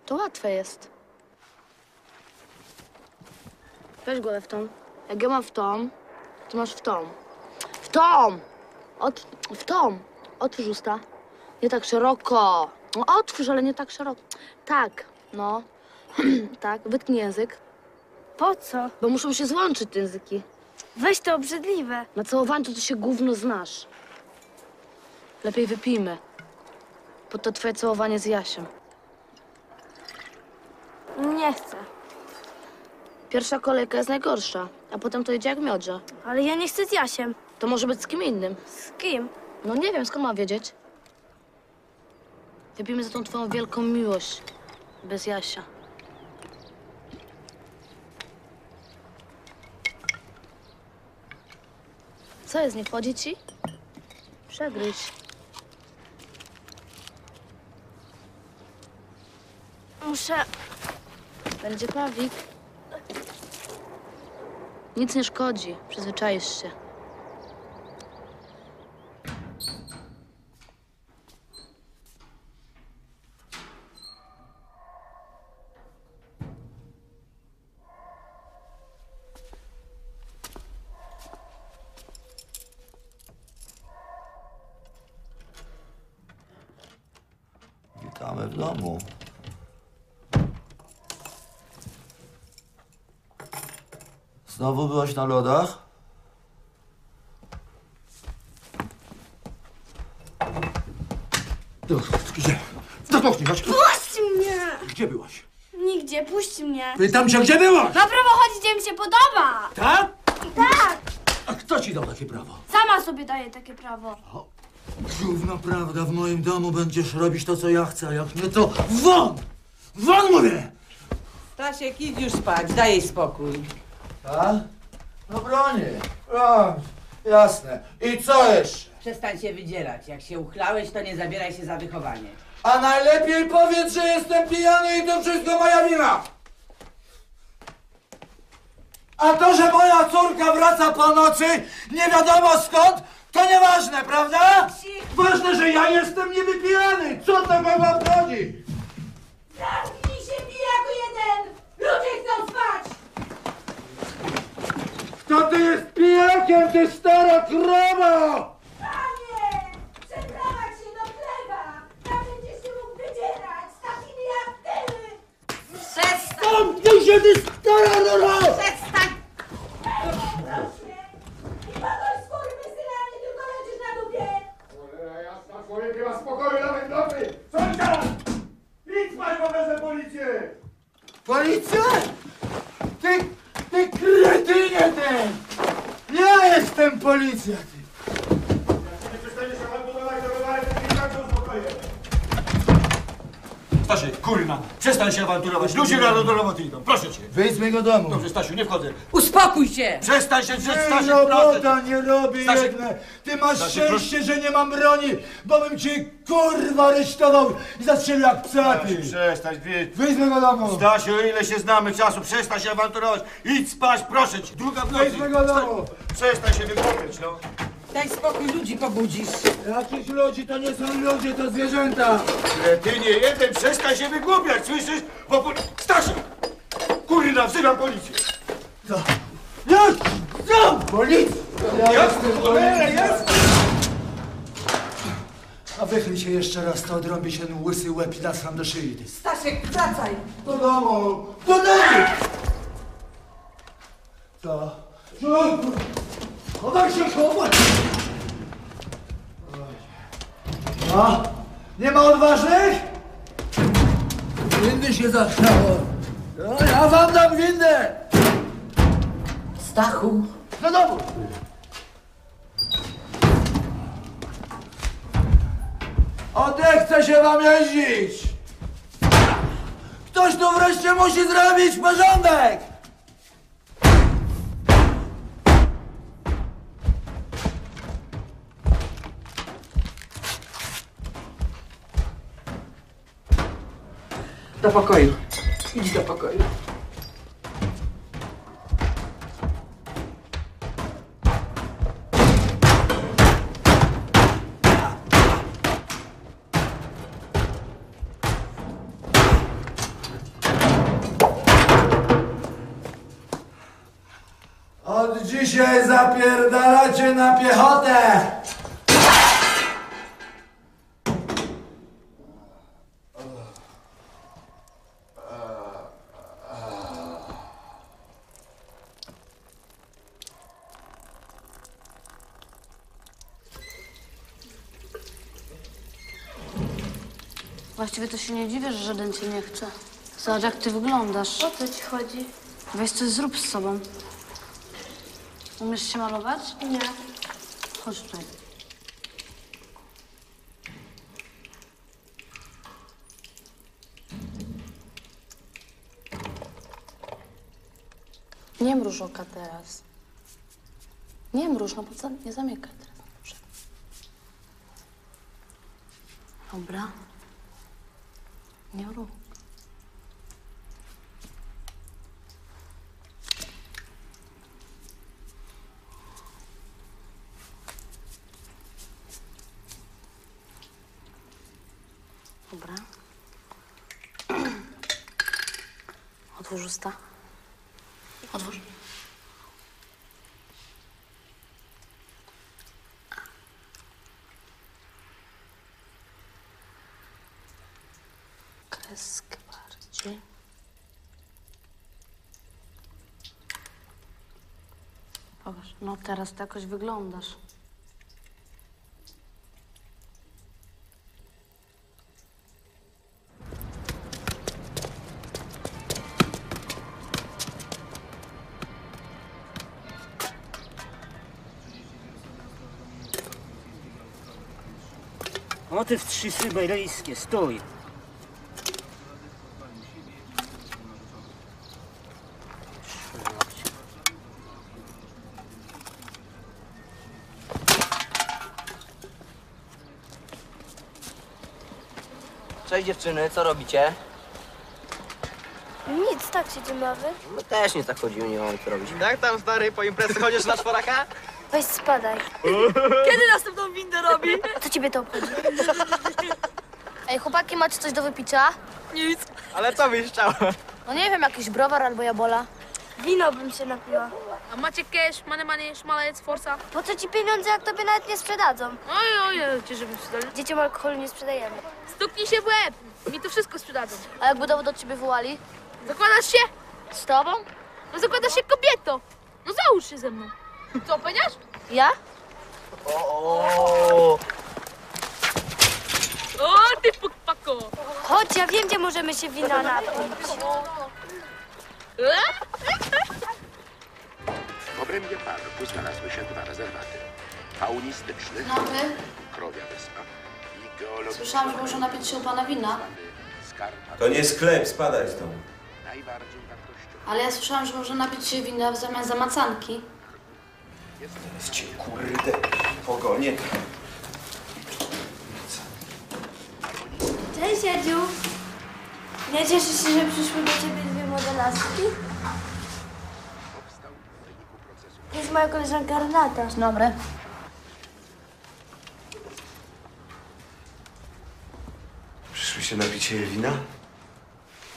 To łatwe jest. Weź głowę w tą. Jak ja mam w tą, to masz w tą. W tą! Ot, w tą. Otwórz usta. Nie tak szeroko. No, otwórz, ale nie tak szeroko. Tak, no. tak, wytknij język. Po co? Bo muszą się złączyć te języki. Weź to obrzydliwe. Na całowaniu to ty się gówno znasz. Lepiej wypijmy. Bo to twoje całowanie z Jasiem. Nie chcę. Pierwsza kolejka jest najgorsza, a potem to idzie jak miodzie. Ale ja nie chcę z Jasiem. To może być z kim innym. Z kim? No nie wiem, skąd mam wiedzieć. Wypijmy za tą twoją wielką miłość. Bez Jasia. Co jest, nie wchodzi ci? Przegryź. Muszę... Będzie pawik. Nic nie szkodzi, przyzwyczaisz się. Witamy w domu. Znowu byłaś na lodach? Gdzie? Zapochnij, chodź. Puść mnie! Gdzie byłaś? Nigdzie, puść mnie. Pytam cię, gdzie byłaś? Ma prawo chodzić, gdzie mi się podoba. Tak? Tak! A kto ci dał takie prawo? Sama sobie daję takie prawo. Równa prawda, w moim domu będziesz robić to, co ja chcę, a jak nie to won! Won mówię! Stasiek, idź już spać, daj jej spokój. A? No bronię. A, jasne. I co jeszcze? przestań się wydzierać. Jak się uchlałeś, to nie zabieraj się za wychowanie. A najlepiej powiedz, że jestem pijany i to wszystko moja wina! A to, że moja córka wraca po nocy, nie wiadomo skąd, to nieważne, prawda? Ważne, że ja jestem niby pijany! Co to wam obchodzi? Zamknij się, pijaku jeden! Ludzie chcą spać! Kto ty jest pijakiem, ty stara krowo? Panie! Przeprowadź się do chleba! Tam będziesz się mógł wydzierać z takimi jak ty! Przestań! Ty się, ty stara roro! Przestań! Proszę! Nie podaj skóry wysylany, tylko leżysz na dupie! Cholera jasna, człowiek nie ma spokoju nawet w nocy! Sąsiad! Idź spać, bo wezmę policję! Policja? Ty, ty kretynie ty! Ja jestem policja, ty! Nie przestaniesz awanturować do rowerek, to nie tak uspokoję. Stasiek, kurna, awanturować. Ludzie rano do roboty idą, proszę cię. Wyjdź z mojego domu. Dobrze, Stasiu, nie wchodzę. Uspokój się! Przestań się drzeć, Ej, Stasiek, robota proszę nie robię Stasiek, jedne. Ty masz Stasiek, szczęście, że nie mam broni, bo bym cię kurwa aresztował i zastrzelił jak psa ty. Stasiu, przestań, wie... Wyjdź z mego domu. Stasiu, ile się znamy czasu, przestań się awanturować. Idź spać, proszę cię. Druga w nocy. Wyjdź z mego domu. Przestań się wygłupiać, no. Daj spokój, ludzi pobudzisz. Jakich ludzi to nie są ludzie, to zwierzęta. Ty nie jeden, przestań się wygłupiać, słyszysz? Bo... po- Stasiu! Kurna, wzywam policję. Co? Jak? Co? Policja! Ja jestem Cholera, policja. jest? A wychyl się jeszcze raz, to odrąbi się łysy łeb i nasram do szyi. Stasiek, wracaj! Do domu! Do domu! To... No, Chowaj się, chowaj! A? Nie ma odważnych? Windy się zatrzało. No, ja wam dam windę! Stachu. Do domu! Odechce się wam jeździć! Ktoś tu wreszcie musi zrobić porządek! Do pokoju. Idź do pokoju. Od dzisiaj zapierdalacie na piechotę! Właściwie to się nie dziwię, że żaden cię nie chce. Zobacz, jak ty wyglądasz. O co ci chodzi? Weź coś zrób z sobą. Umiesz się malować? Nie. Chodź tutaj. Nie mruż oka teraz. Nie mruż, no po co? Nie zamykaj teraz. Dobrze. Dobra. Mruż. Dobra. Otwórz. Kreskę bardziej. Pokaż. No teraz to jakoś wyglądasz. Motyw trzy syberyjskie, stój. Dziewczyny, co robicie? Nic, tak siedzimy, a wy? My też nie tak chodzimy, nie mamy co robić. Jak tam stary, po imprezy chodzisz na czworaka? Weź spadaj. Kiedy następną windę robi? A co ciebie to obchodzi? Ej, chłopaki, macie coś do wypicia? Nic. Ale co byś chciał? No nie wiem, jakiś browar albo jabola. Wino bym się napiła. A macie cash, money, money, szmalec, forsa? Po co ci pieniądze, jak tobie nawet nie sprzedadzą? Oj, oj, ci żeby sprzedali. Dzieciom alkoholu nie sprzedajemy. Stuknij się w łeb. Mi to wszystko sprzedadzą. A jakby dowód od ciebie wołali? Zakładasz się? Z tobą? No zakładasz się kobietą. No załóż się ze mną. Co, peniasz? Ja? O, O, ty pukpako. Chodź, ja wiem, gdzie możemy się wina napić. W obrębie parku znalazły się dwa rezerwaty. Faunistyczny, Dobry. Krowia Wyspa. Słyszałam, że można napić się u pana wina. To nie sklep, spadaj stąd. Ale ja słyszałam, że można napić się wina w zamian za macanki. Teraz cię kurde pogonię. Cześć, Edziu. Nie cieszysz się, że przyszły do ciebie dwie młode laski? To jest moja koleżanka Renata. Dobry. Przyszły się napić się wina?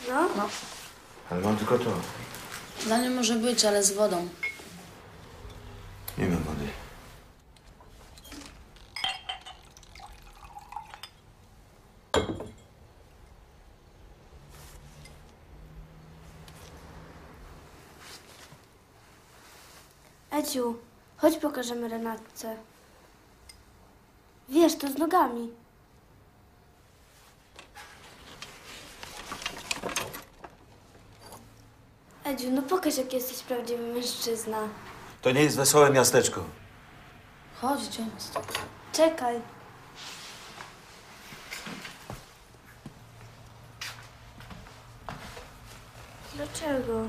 No? No. Ale mam tylko to. Dla mnie może być, ale z wodą. Nie mam wody. Edziu, chodź pokażemy Renatce. Wiesz, to z nogami. Edziu, no pokaż, jak jesteś prawdziwy mężczyzna. To nie jest wesołe miasteczko. Chodź, stąd. Czekaj. Dlaczego?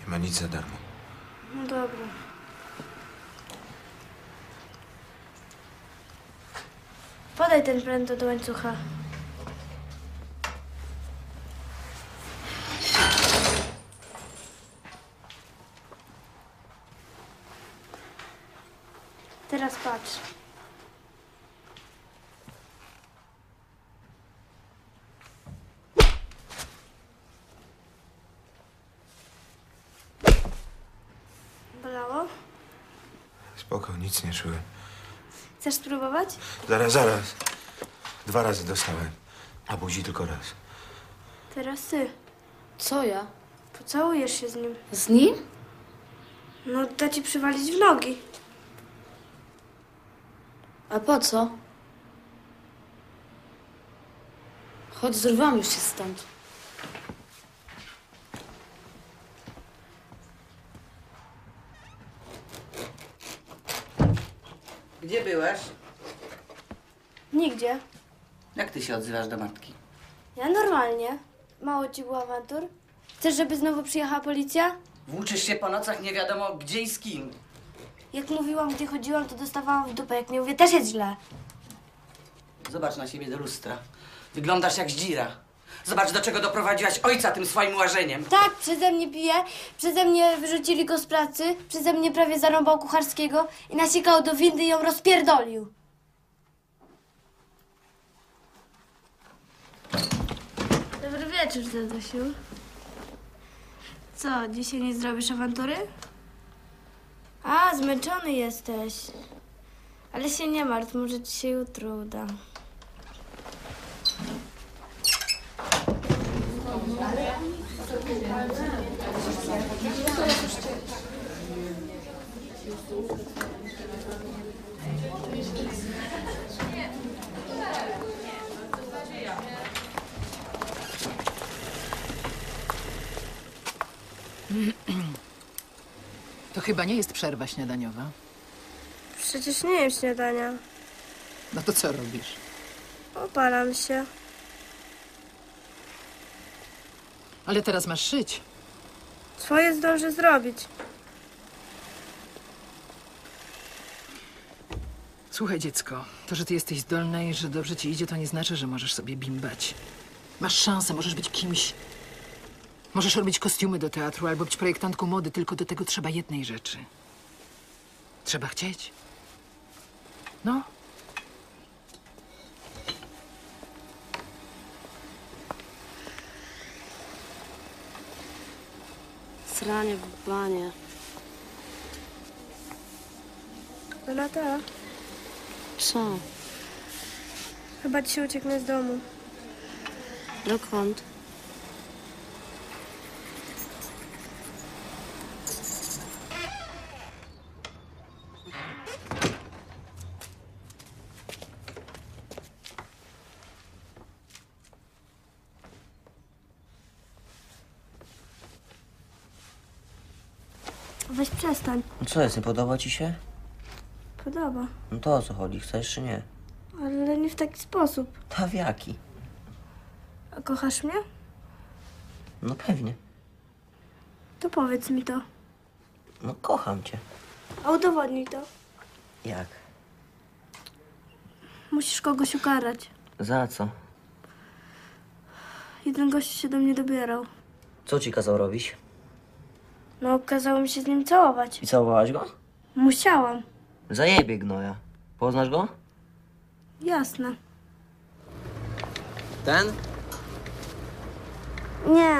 Nie ma nic za darmo. No dobra. Podaj ten pręt do łańcucha. Teraz patrz. Bolało? Spoko, nic nie czułem. Chcesz spróbować? Zaraz, zaraz. Dwa razy dostałem. A buzi tylko raz. Teraz ty. Co ja? Pocałujesz się z nim. Z nim? No, da ci przywalić w nogi. A po co? Chodź, zrywam już się stąd. Gdzie byłaś? Nigdzie. Jak ty się odzywasz do matki? Ja normalnie. Mało ci było awantur? Chcesz, żeby znowu przyjechała policja? Włóczysz się po nocach nie wiadomo gdzie i z kim. Jak mówiłam, gdy chodziłam, to dostawałam w dupę. Jak nie mówię, też jest źle. Zobacz na siebie do lustra. Wyglądasz jak zdzira. Zobacz, do czego doprowadziłaś ojca tym swoim łażeniem. Tak, przeze mnie pije, przeze mnie wyrzucili go z pracy, przeze mnie prawie zarąbał kucharskiego i nasikał do windy i ją rozpierdolił. Dobry wieczór, Tatusiu. Co, dzisiaj nie zrobisz awantury? A, zmęczony jesteś. Ale się nie martw, może ci się jutro uda. To chyba nie jest przerwa śniadaniowa. Przecież nie jem śniadania. No to co robisz? Opalam się. Ale teraz masz szyć. Swoje zdążę zrobić. Słuchaj, dziecko, to, że ty jesteś zdolna i że dobrze ci idzie, to nie znaczy, że możesz sobie bimbać. Masz szansę, możesz być kimś. Możesz robić kostiumy do teatru albo być projektantką mody, tylko do tego trzeba jednej rzeczy. Trzeba chcieć. No. Sranie w banie. Renata, Co? chyba ci ucieknę z domu. Dokąd? Weź przestań. No co jest, nie podoba ci się? Podoba. No to o co chodzi, chcesz czy nie? Ale nie w taki sposób. A w jaki? A kochasz mnie? No pewnie. To powiedz mi to. No kocham cię. A udowodnij to. Jak? Musisz kogoś ukarać. Za co? Jeden gość się do mnie dobierał. Co ci kazał robić? No, kazało mi się z nim całować. I całowałaś go? Musiałam. Zajebie gnoja. Poznasz go? Jasne. Ten? Nie,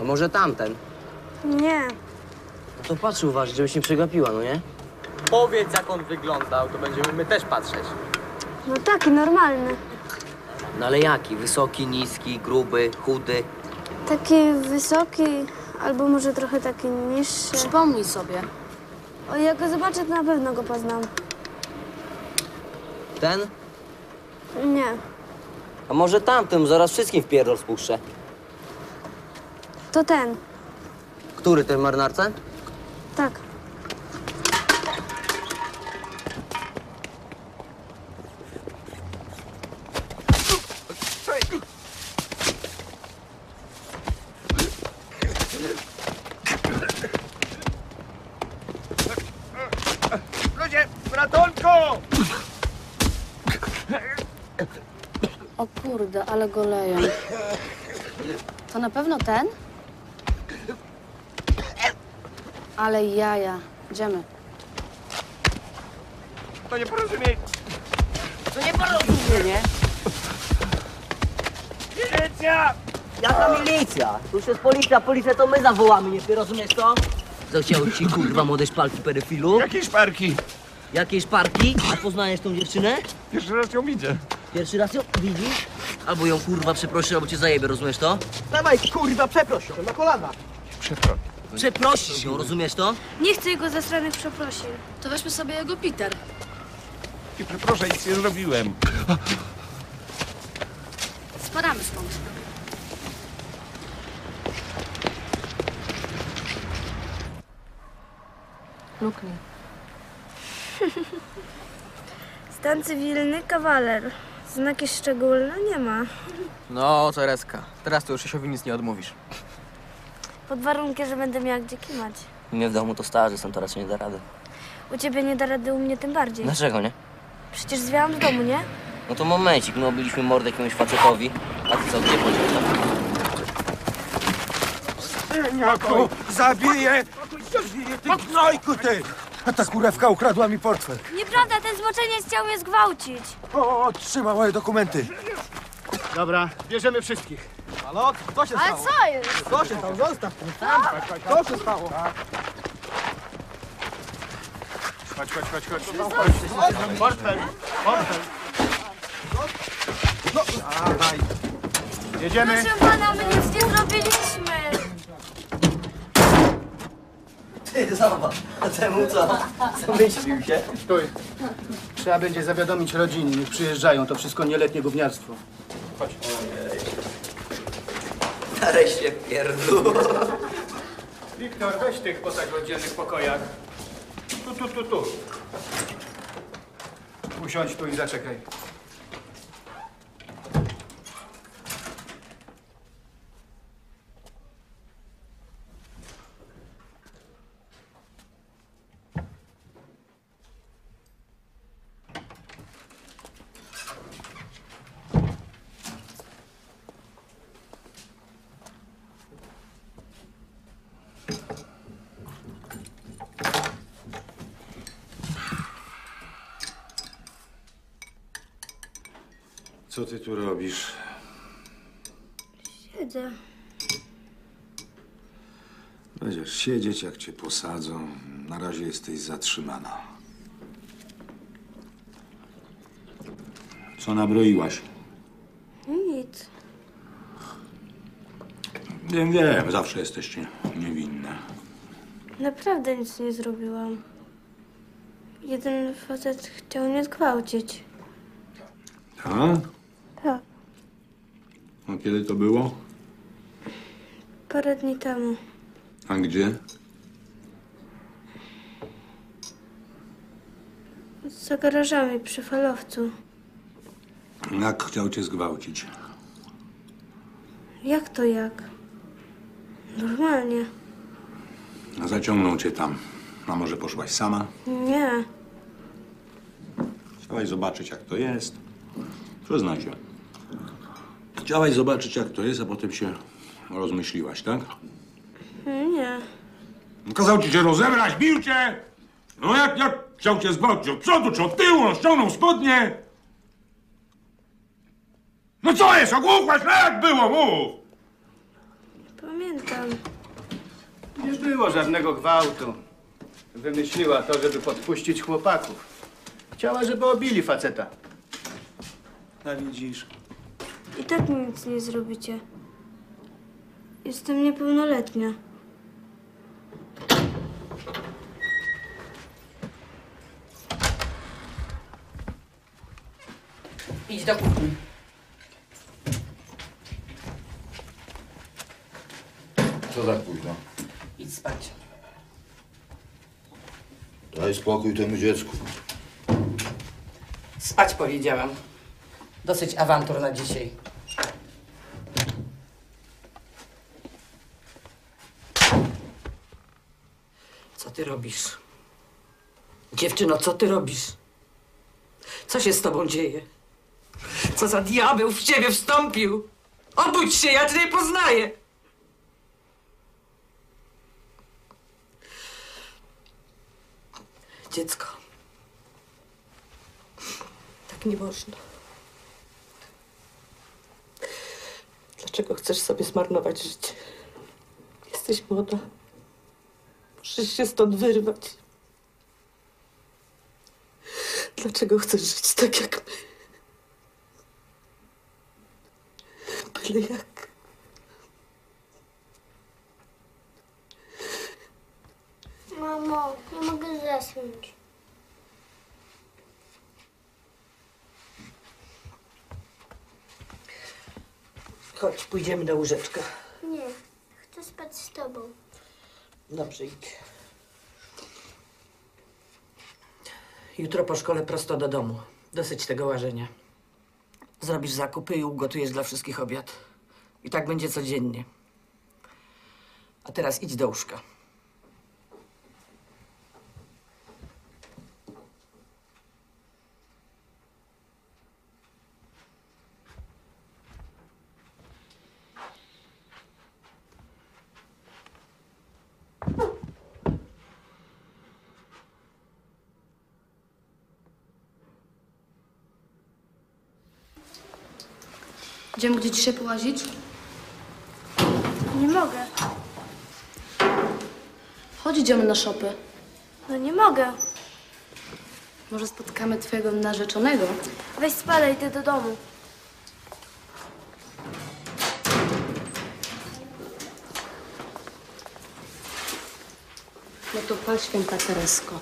A może tamten? nie. No to patrz uważaj, żebyś nie przegapiła, no nie? Powiedz jak on wyglądał, to będziemy my też patrzeć. No taki, normalny. No ale jaki? Wysoki, niski, gruby, chudy? Taki wysoki, albo może trochę taki niższy. Przypomnij sobie. O, jak go zobaczę, to na pewno go poznam. Ten? Nie. A może tamten, zaraz wszystkim w pierdol spuszczę. To ten. Który, ten w marynarce? Tak. Ludzie, ratunku! O kurde, ale go leją. To na pewno ten? Ale jaja. Idziemy. To nieporozumienie. To nie porozumienie. Milicja! Jaka milicja? Tu już jest policja, policja to my zawołamy, nie ty rozumiesz to? Co chciał ci kurwa młode szpalki pedofilu? Jakie szparki? Jakie szparki? A poznajesz tą dziewczynę? Pierwszy raz ją widzę. Pierwszy raz ją widzisz? Albo ją kurwa przeprosi, albo cię zajebie, rozumiesz to? Dawaj, kurwa, przeproś ją na kolana. Przeproś. Przeprosisz ją, rozumiesz to? Nie chcę jego zasranych przeprosin. To weźmy sobie jego Peter. I przeproszę, nic nie zrobiłem. Spadamy stąd. Luknij. Stan cywilny, kawaler. Znaki szczególne nie ma. No, Tereska, teraz to już Krzysiowi nic nie odmówisz. Pod warunkiem, że będę miała gdzie kimać. U mnie w domu to starzy są, to raczej nie da rady. U ciebie nie da rady, u mnie tym bardziej. Dlaczego nie? Przecież zwiałam z domu, nie? No to momencik, my obiliśmy mordę jakiemuś facetowi, a ty co, gdzie chodzisz tam? Syniaku, zabiję! Ty gnojku, ty! A ta kurewka ukradła mi portfel. Nieprawda, ten zboczeniec chciał mnie zgwałcić. O, trzyma moje dokumenty. Dobra, bierzemy wszystkich. Halo? Co się Ale stało? co jest? Co się stało? Zostaw mnie. Co się stało? Chodź, chodź, chodź, chodź. Portfel, portfel. No, dawaj. Jedziemy. Proszę pana, my nic nie zrobiliśmy. Ty, zobacz, a temu co? Zamyślił się. Stój. Trzeba będzie zawiadomić rodziny, niech przyjeżdżają. To wszystko nieletnie gówniarstwo. Chodź. Nareszcie pierdół. Wiktor, weź tych po tak oddzielnych pokojach. Tu, tu, tu, tu. Usiądź tu i zaczekaj. Tu robisz? Siedzę. Będziesz siedzieć, jak cię posadzą. Na razie jesteś zatrzymana. Co nabroiłaś? Nic. Wiem, wiem, zawsze jesteście niewinne. Naprawdę nic nie zrobiłam. Jeden facet chciał mnie zgwałcić. Tak? Kiedy to było? Parę dni temu. A gdzie? Za garażami przy falowcu. Jak chciał cię zgwałcić? Jak to jak? Normalnie. Zaciągnął cię tam. A może poszłaś sama? Nie. Chciałaś zobaczyć, jak to jest. Przyznaj się. Chciałaś zobaczyć, jak to jest, a potem się rozmyśliłaś, tak? Nie. Kazał ci się rozebrać, bił cię! No jak, jak chciał cię zgwałcić? Od przodu czy od tyłu? No ściągnął spodnie! No co jest? Ogłuchłaś? No jak było? Mów! Pamiętam. Nie było żadnego gwałtu. Wymyśliła to, żeby podpuścić chłopaków. Chciała, żeby obili faceta. A widzisz? I tak mi nic nie zrobicie. Jestem niepełnoletnia. Idź do kuchni. Co tak późno? Idź spać. Daj spokój temu dziecku. Spać powiedziałam. Dosyć awantur na dzisiaj. Ty robisz? Dziewczyno, co ty robisz? Co się z tobą dzieje? Co za diabeł w ciebie wstąpił? Obudź się, ja cię nie poznaję! Dziecko. Tak nie można. Dlaczego chcesz sobie zmarnować życie? Jesteś młoda. Musisz się stąd wyrwać. Dlaczego chcesz żyć tak jak my? Byle jak. Mamo, nie mogę zasnąć. Chodź, pójdziemy do łóżeczka. Nie, chcę spać z tobą. Dobrze, idź. Jutro po szkole prosto do domu. Dosyć tego łażenia. Zrobisz zakupy i ugotujesz dla wszystkich obiad. I tak będzie codziennie. A teraz idź do łóżka. Idziemy gdzie dzisiaj połazić? Nie mogę. Chodź, idziemy na szopy. No nie mogę. Może spotkamy twojego narzeczonego? Weź spadaj, idę do domu. No to pal święta Teresko.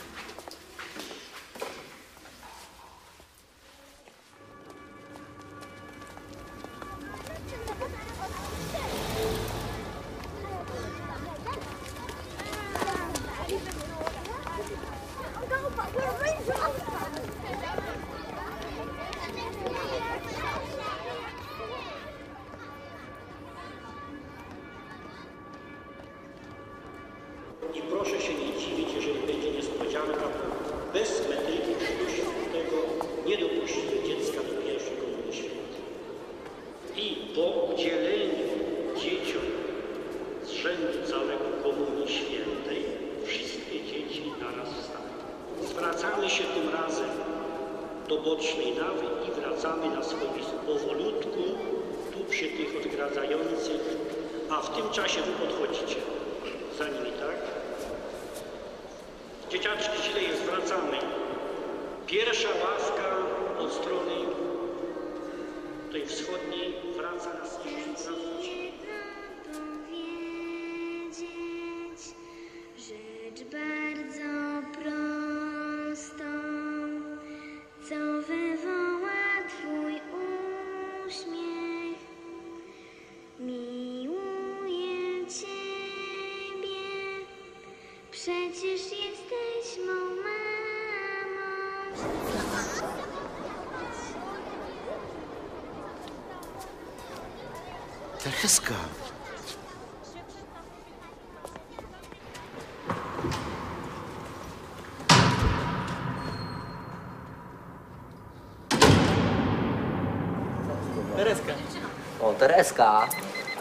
Tereska.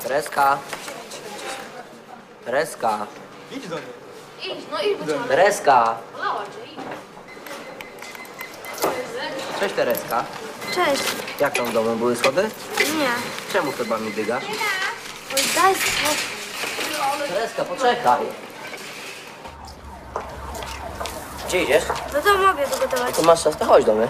Tereska. Tereska. Idź do niej. Idź, no idź, bo cię Tereska. Bolała cię, idź. Co jest? Cześć Tereska. Cześć. Jak tam w domu? Były schody? Nie. Czemu chyba mi dygasz? Oj, daj spokój. Tereska, poczekaj. Gdzie idziesz? Do domu obiad ugotować. To masz czas, to chodź do mnie.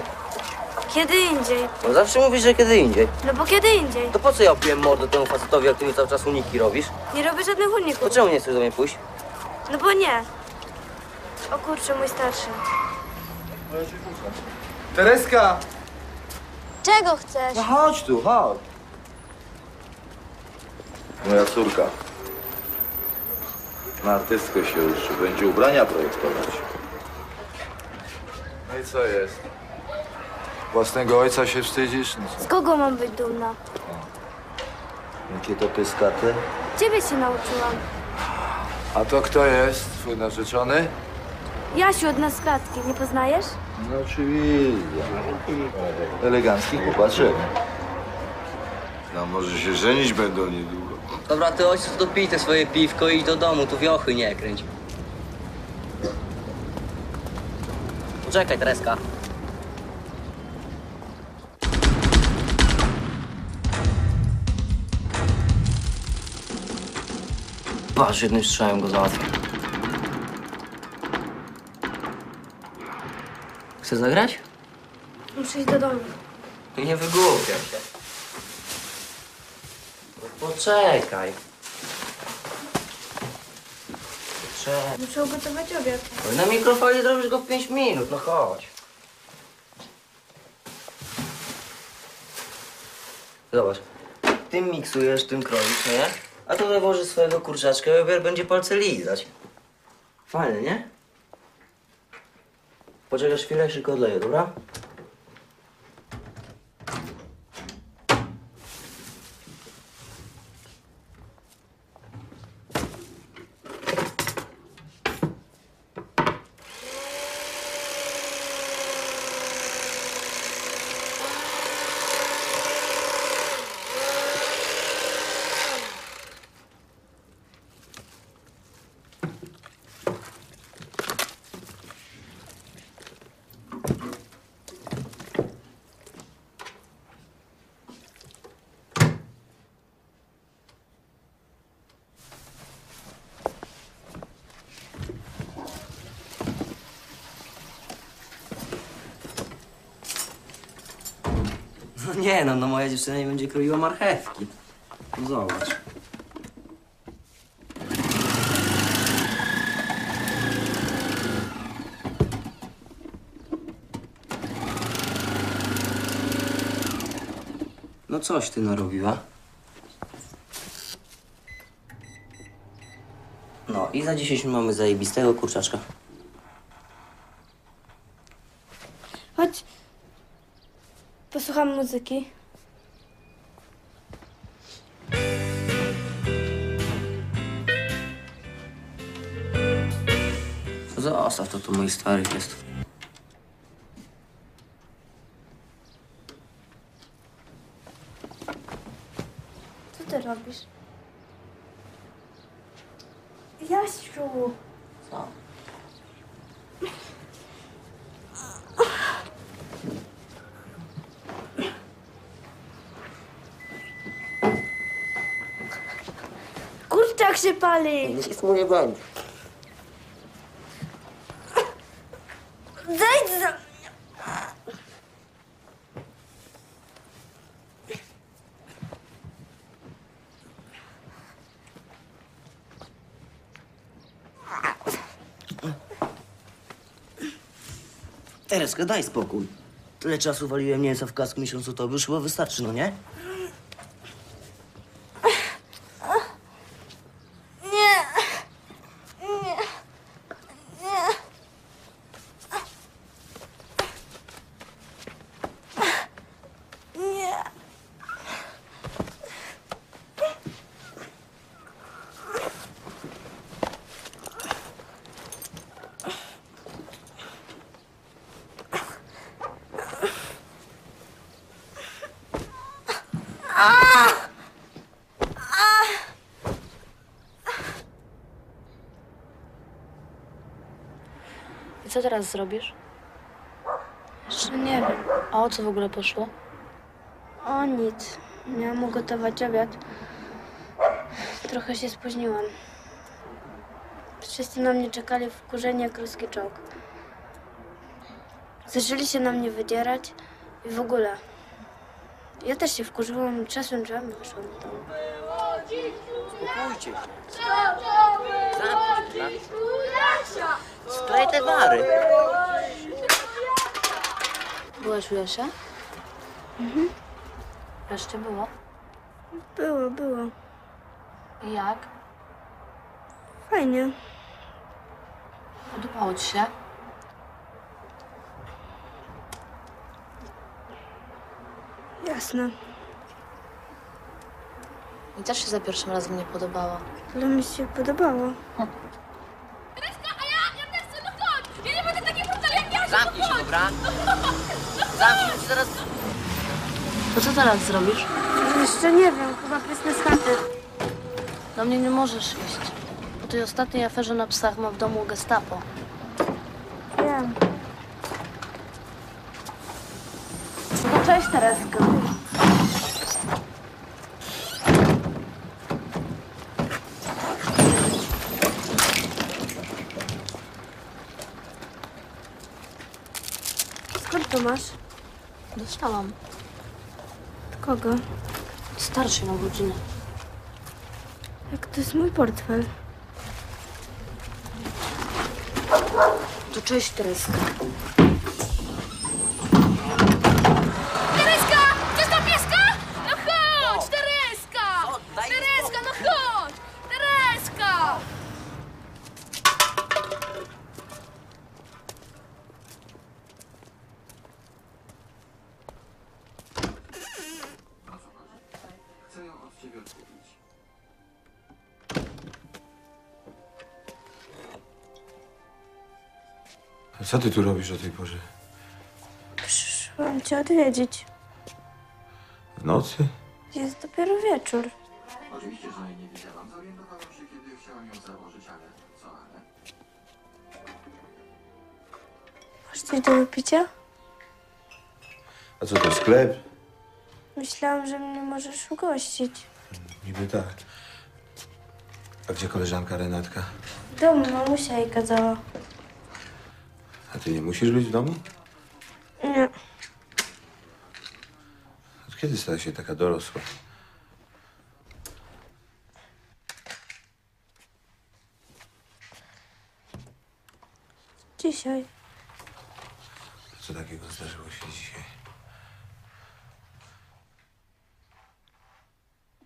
Kiedy indziej. No zawsze mówisz, że kiedy indziej. No bo kiedy indziej. To po co ja opiłem mordę temu facetowi, jak ty mi cały czas uniki robisz? Nie robię żadnych To uników. czemu nie chcesz do mnie pójść? No bo nie. O kurczę, mój starszy. Tereska! Czego chcesz? No chodź tu, chodź. Moja córka. Na artystkę się uczy, będzie ubrania projektować. No i co jest? Własnego ojca się wstydzisz? No Z kogo mam być dumna? Jakie to pyskaty? Ciebie się nauczyłam. A to kto jest? Twój narzeczony? Jasiu od nas klatki, nie poznajesz? No oczywiście. Elegancki chłopaczek. No może się żenić będą niedługo. Dobra, ty ojciec, to pij te swoje piwko i idź do domu, tu wiochy nie kręć. Poczekaj, Tereska. Patrz, jednym strzałem go załatwię. Chcesz zagrać? Muszę iść do domu. Nie wygłupiam się. No poczekaj. Poczekaj. Muszę ugotować obiad. Na mikrofali zrobisz go w 5 minut, no chodź. Zobacz. Tym miksujesz, tym kroisz, nie? A tutaj włożysz swojego kurczaczka i obiad będzie palce lizać. Fajne, nie? Poczekasz chwilę, szybko odleję, dobra? No nie no, no moja dziewczyna nie będzie kroiła marchewki. No zobacz. No coś ty narobiła. No i za dzisiaj mamy zajebistego kurczaczka. Chodź. Posłucham muzyki. zostaw, to to moich starych jest. Co ty robisz? Jasiu! Co? Kurczak się pali! Nic mu nie będzie. Tereska, daj spokój. Tyle czasu waliłem mięsa w kask miesiącu, to już chyba wystarczy, no? Nie. Nie. Nie. Nie. Ah! Ah! I co teraz zrobisz? Jeszcze nie wiem. A o co w ogóle poszło? O nic. Miałam ugotować obiad. Trochę się spóźniłam. Wszyscy na mnie czekali w kurzenie jak ruski czołg. Zaczęli się na mnie wydzierać i w ogóle. Ja też się wkurzyłam, czasem drzwiami wyszłam do domu. Spokójcie. Sklej te wary. Byłaś u Jasia? Mhm. Wreszcie było. Było, było. I jak? Fajnie. Podobało ci się? Jasne. Mi też się za pierwszym razem nie podobała. Ale mi się podobało. Ja nie będę taki brutal jak ja! Zamknij się, dobra? Zamknij się zaraz. To co teraz zrobisz? Jeszcze nie wiem, chyba prysnę z chaty. Do mnie nie możesz iść. Po tej ostatniej aferze na psach ma w domu gestapo. Wiem. No cześć, Tereska. Skąd to masz? Dostałam. Od kogo? Starszy na godzinę. Jak to jest mój portfel? To cześć, Tereska. Co ty tu robisz o tej porze? Przyszłam cię odwiedzić. W nocy? Jest dopiero wieczór. Oczywiście, że jej nie widziałam. Zorientowałam się, kiedy chciałam ją założyć, ale co, ale... Masz coś do wypicia? A co to, sklep? Myślałam, że mnie możesz ugościć. Niby tak. A gdzie koleżanka Renatka? W domu mamusia jej kazała. Ty nie musisz być w domu? Nie. Od kiedy stała się taka dorosła? Dzisiaj. Co takiego zdarzyło się dzisiaj?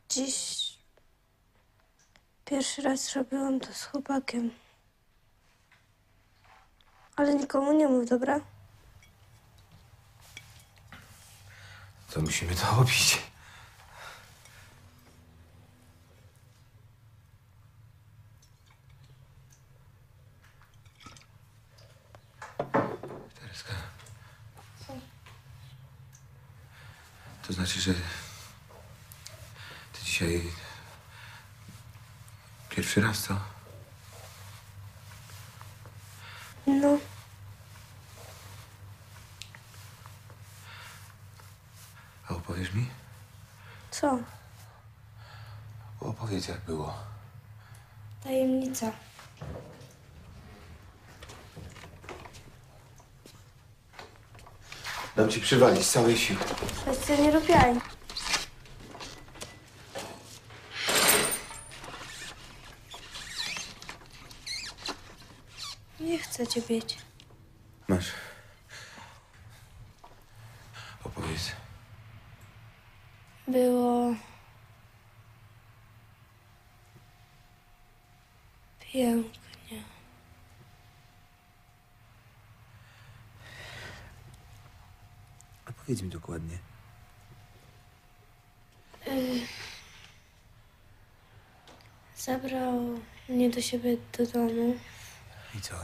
Dziś pierwszy raz robiłam to z chłopakiem. Ale nikomu nie mów, dobra? To musimy to obić. Tereska. To znaczy, że ty dzisiaj pierwszy raz, co? No. A opowiesz mi? Co? Opowiedz, jak było. Tajemnica. Dam ci przywalić z całej siły. Wszyscy nie lubiali. Nie chcę cię bić. Masz. Opowiedz. Było... Pięknie. Opowiedz mi dokładnie. Y, Zabrał mnie do siebie do domu. I co?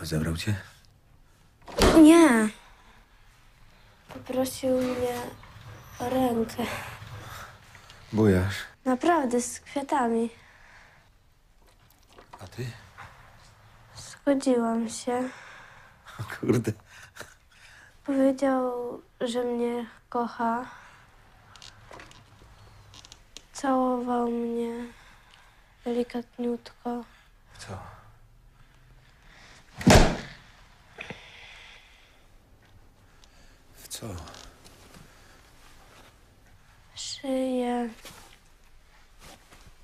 Rozebrał cię? Nie. Poprosił mnie o rękę. Bujasz. Naprawdę, z kwiatami. A ty? Zgodziłam się. O kurde. Powiedział, że mnie kocha. Całował mnie delikatniutko. Co? W co? w szyję,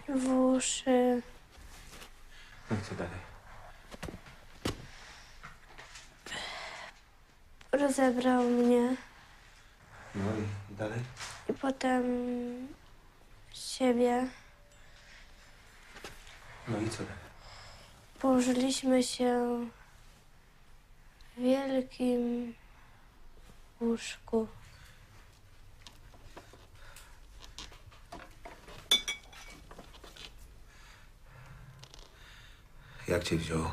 w uszy. No i co dalej? Rozebrał mnie No i dalej? i potem siebie. No i co dalej? Położyliśmy się w wielkim łóżku. Jak cię wziął?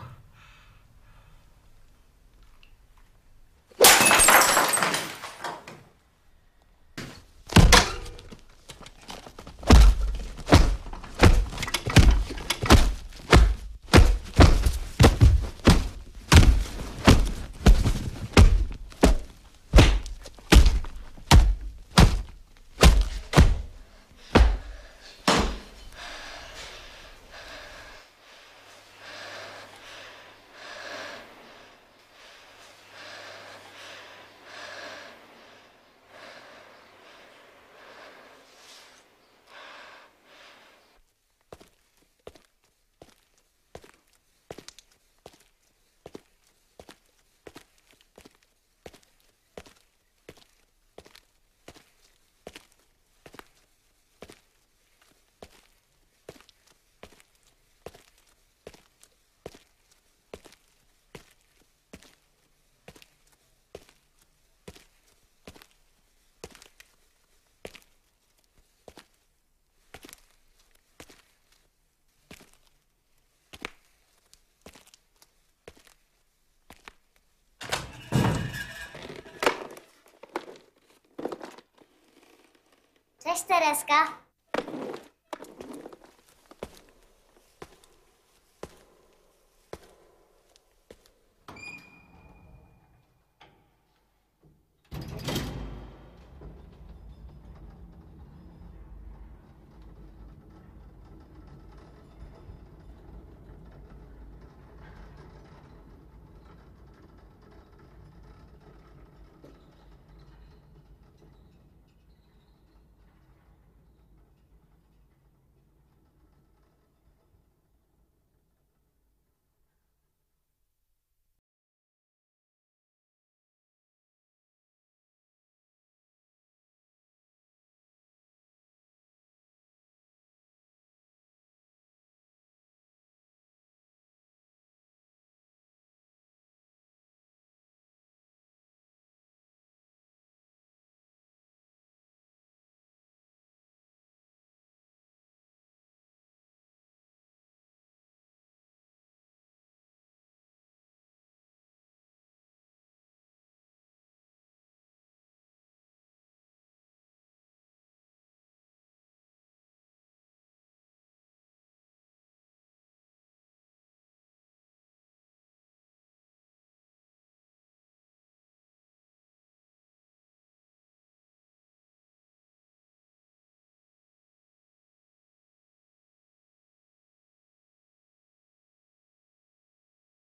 Cześć Tereska.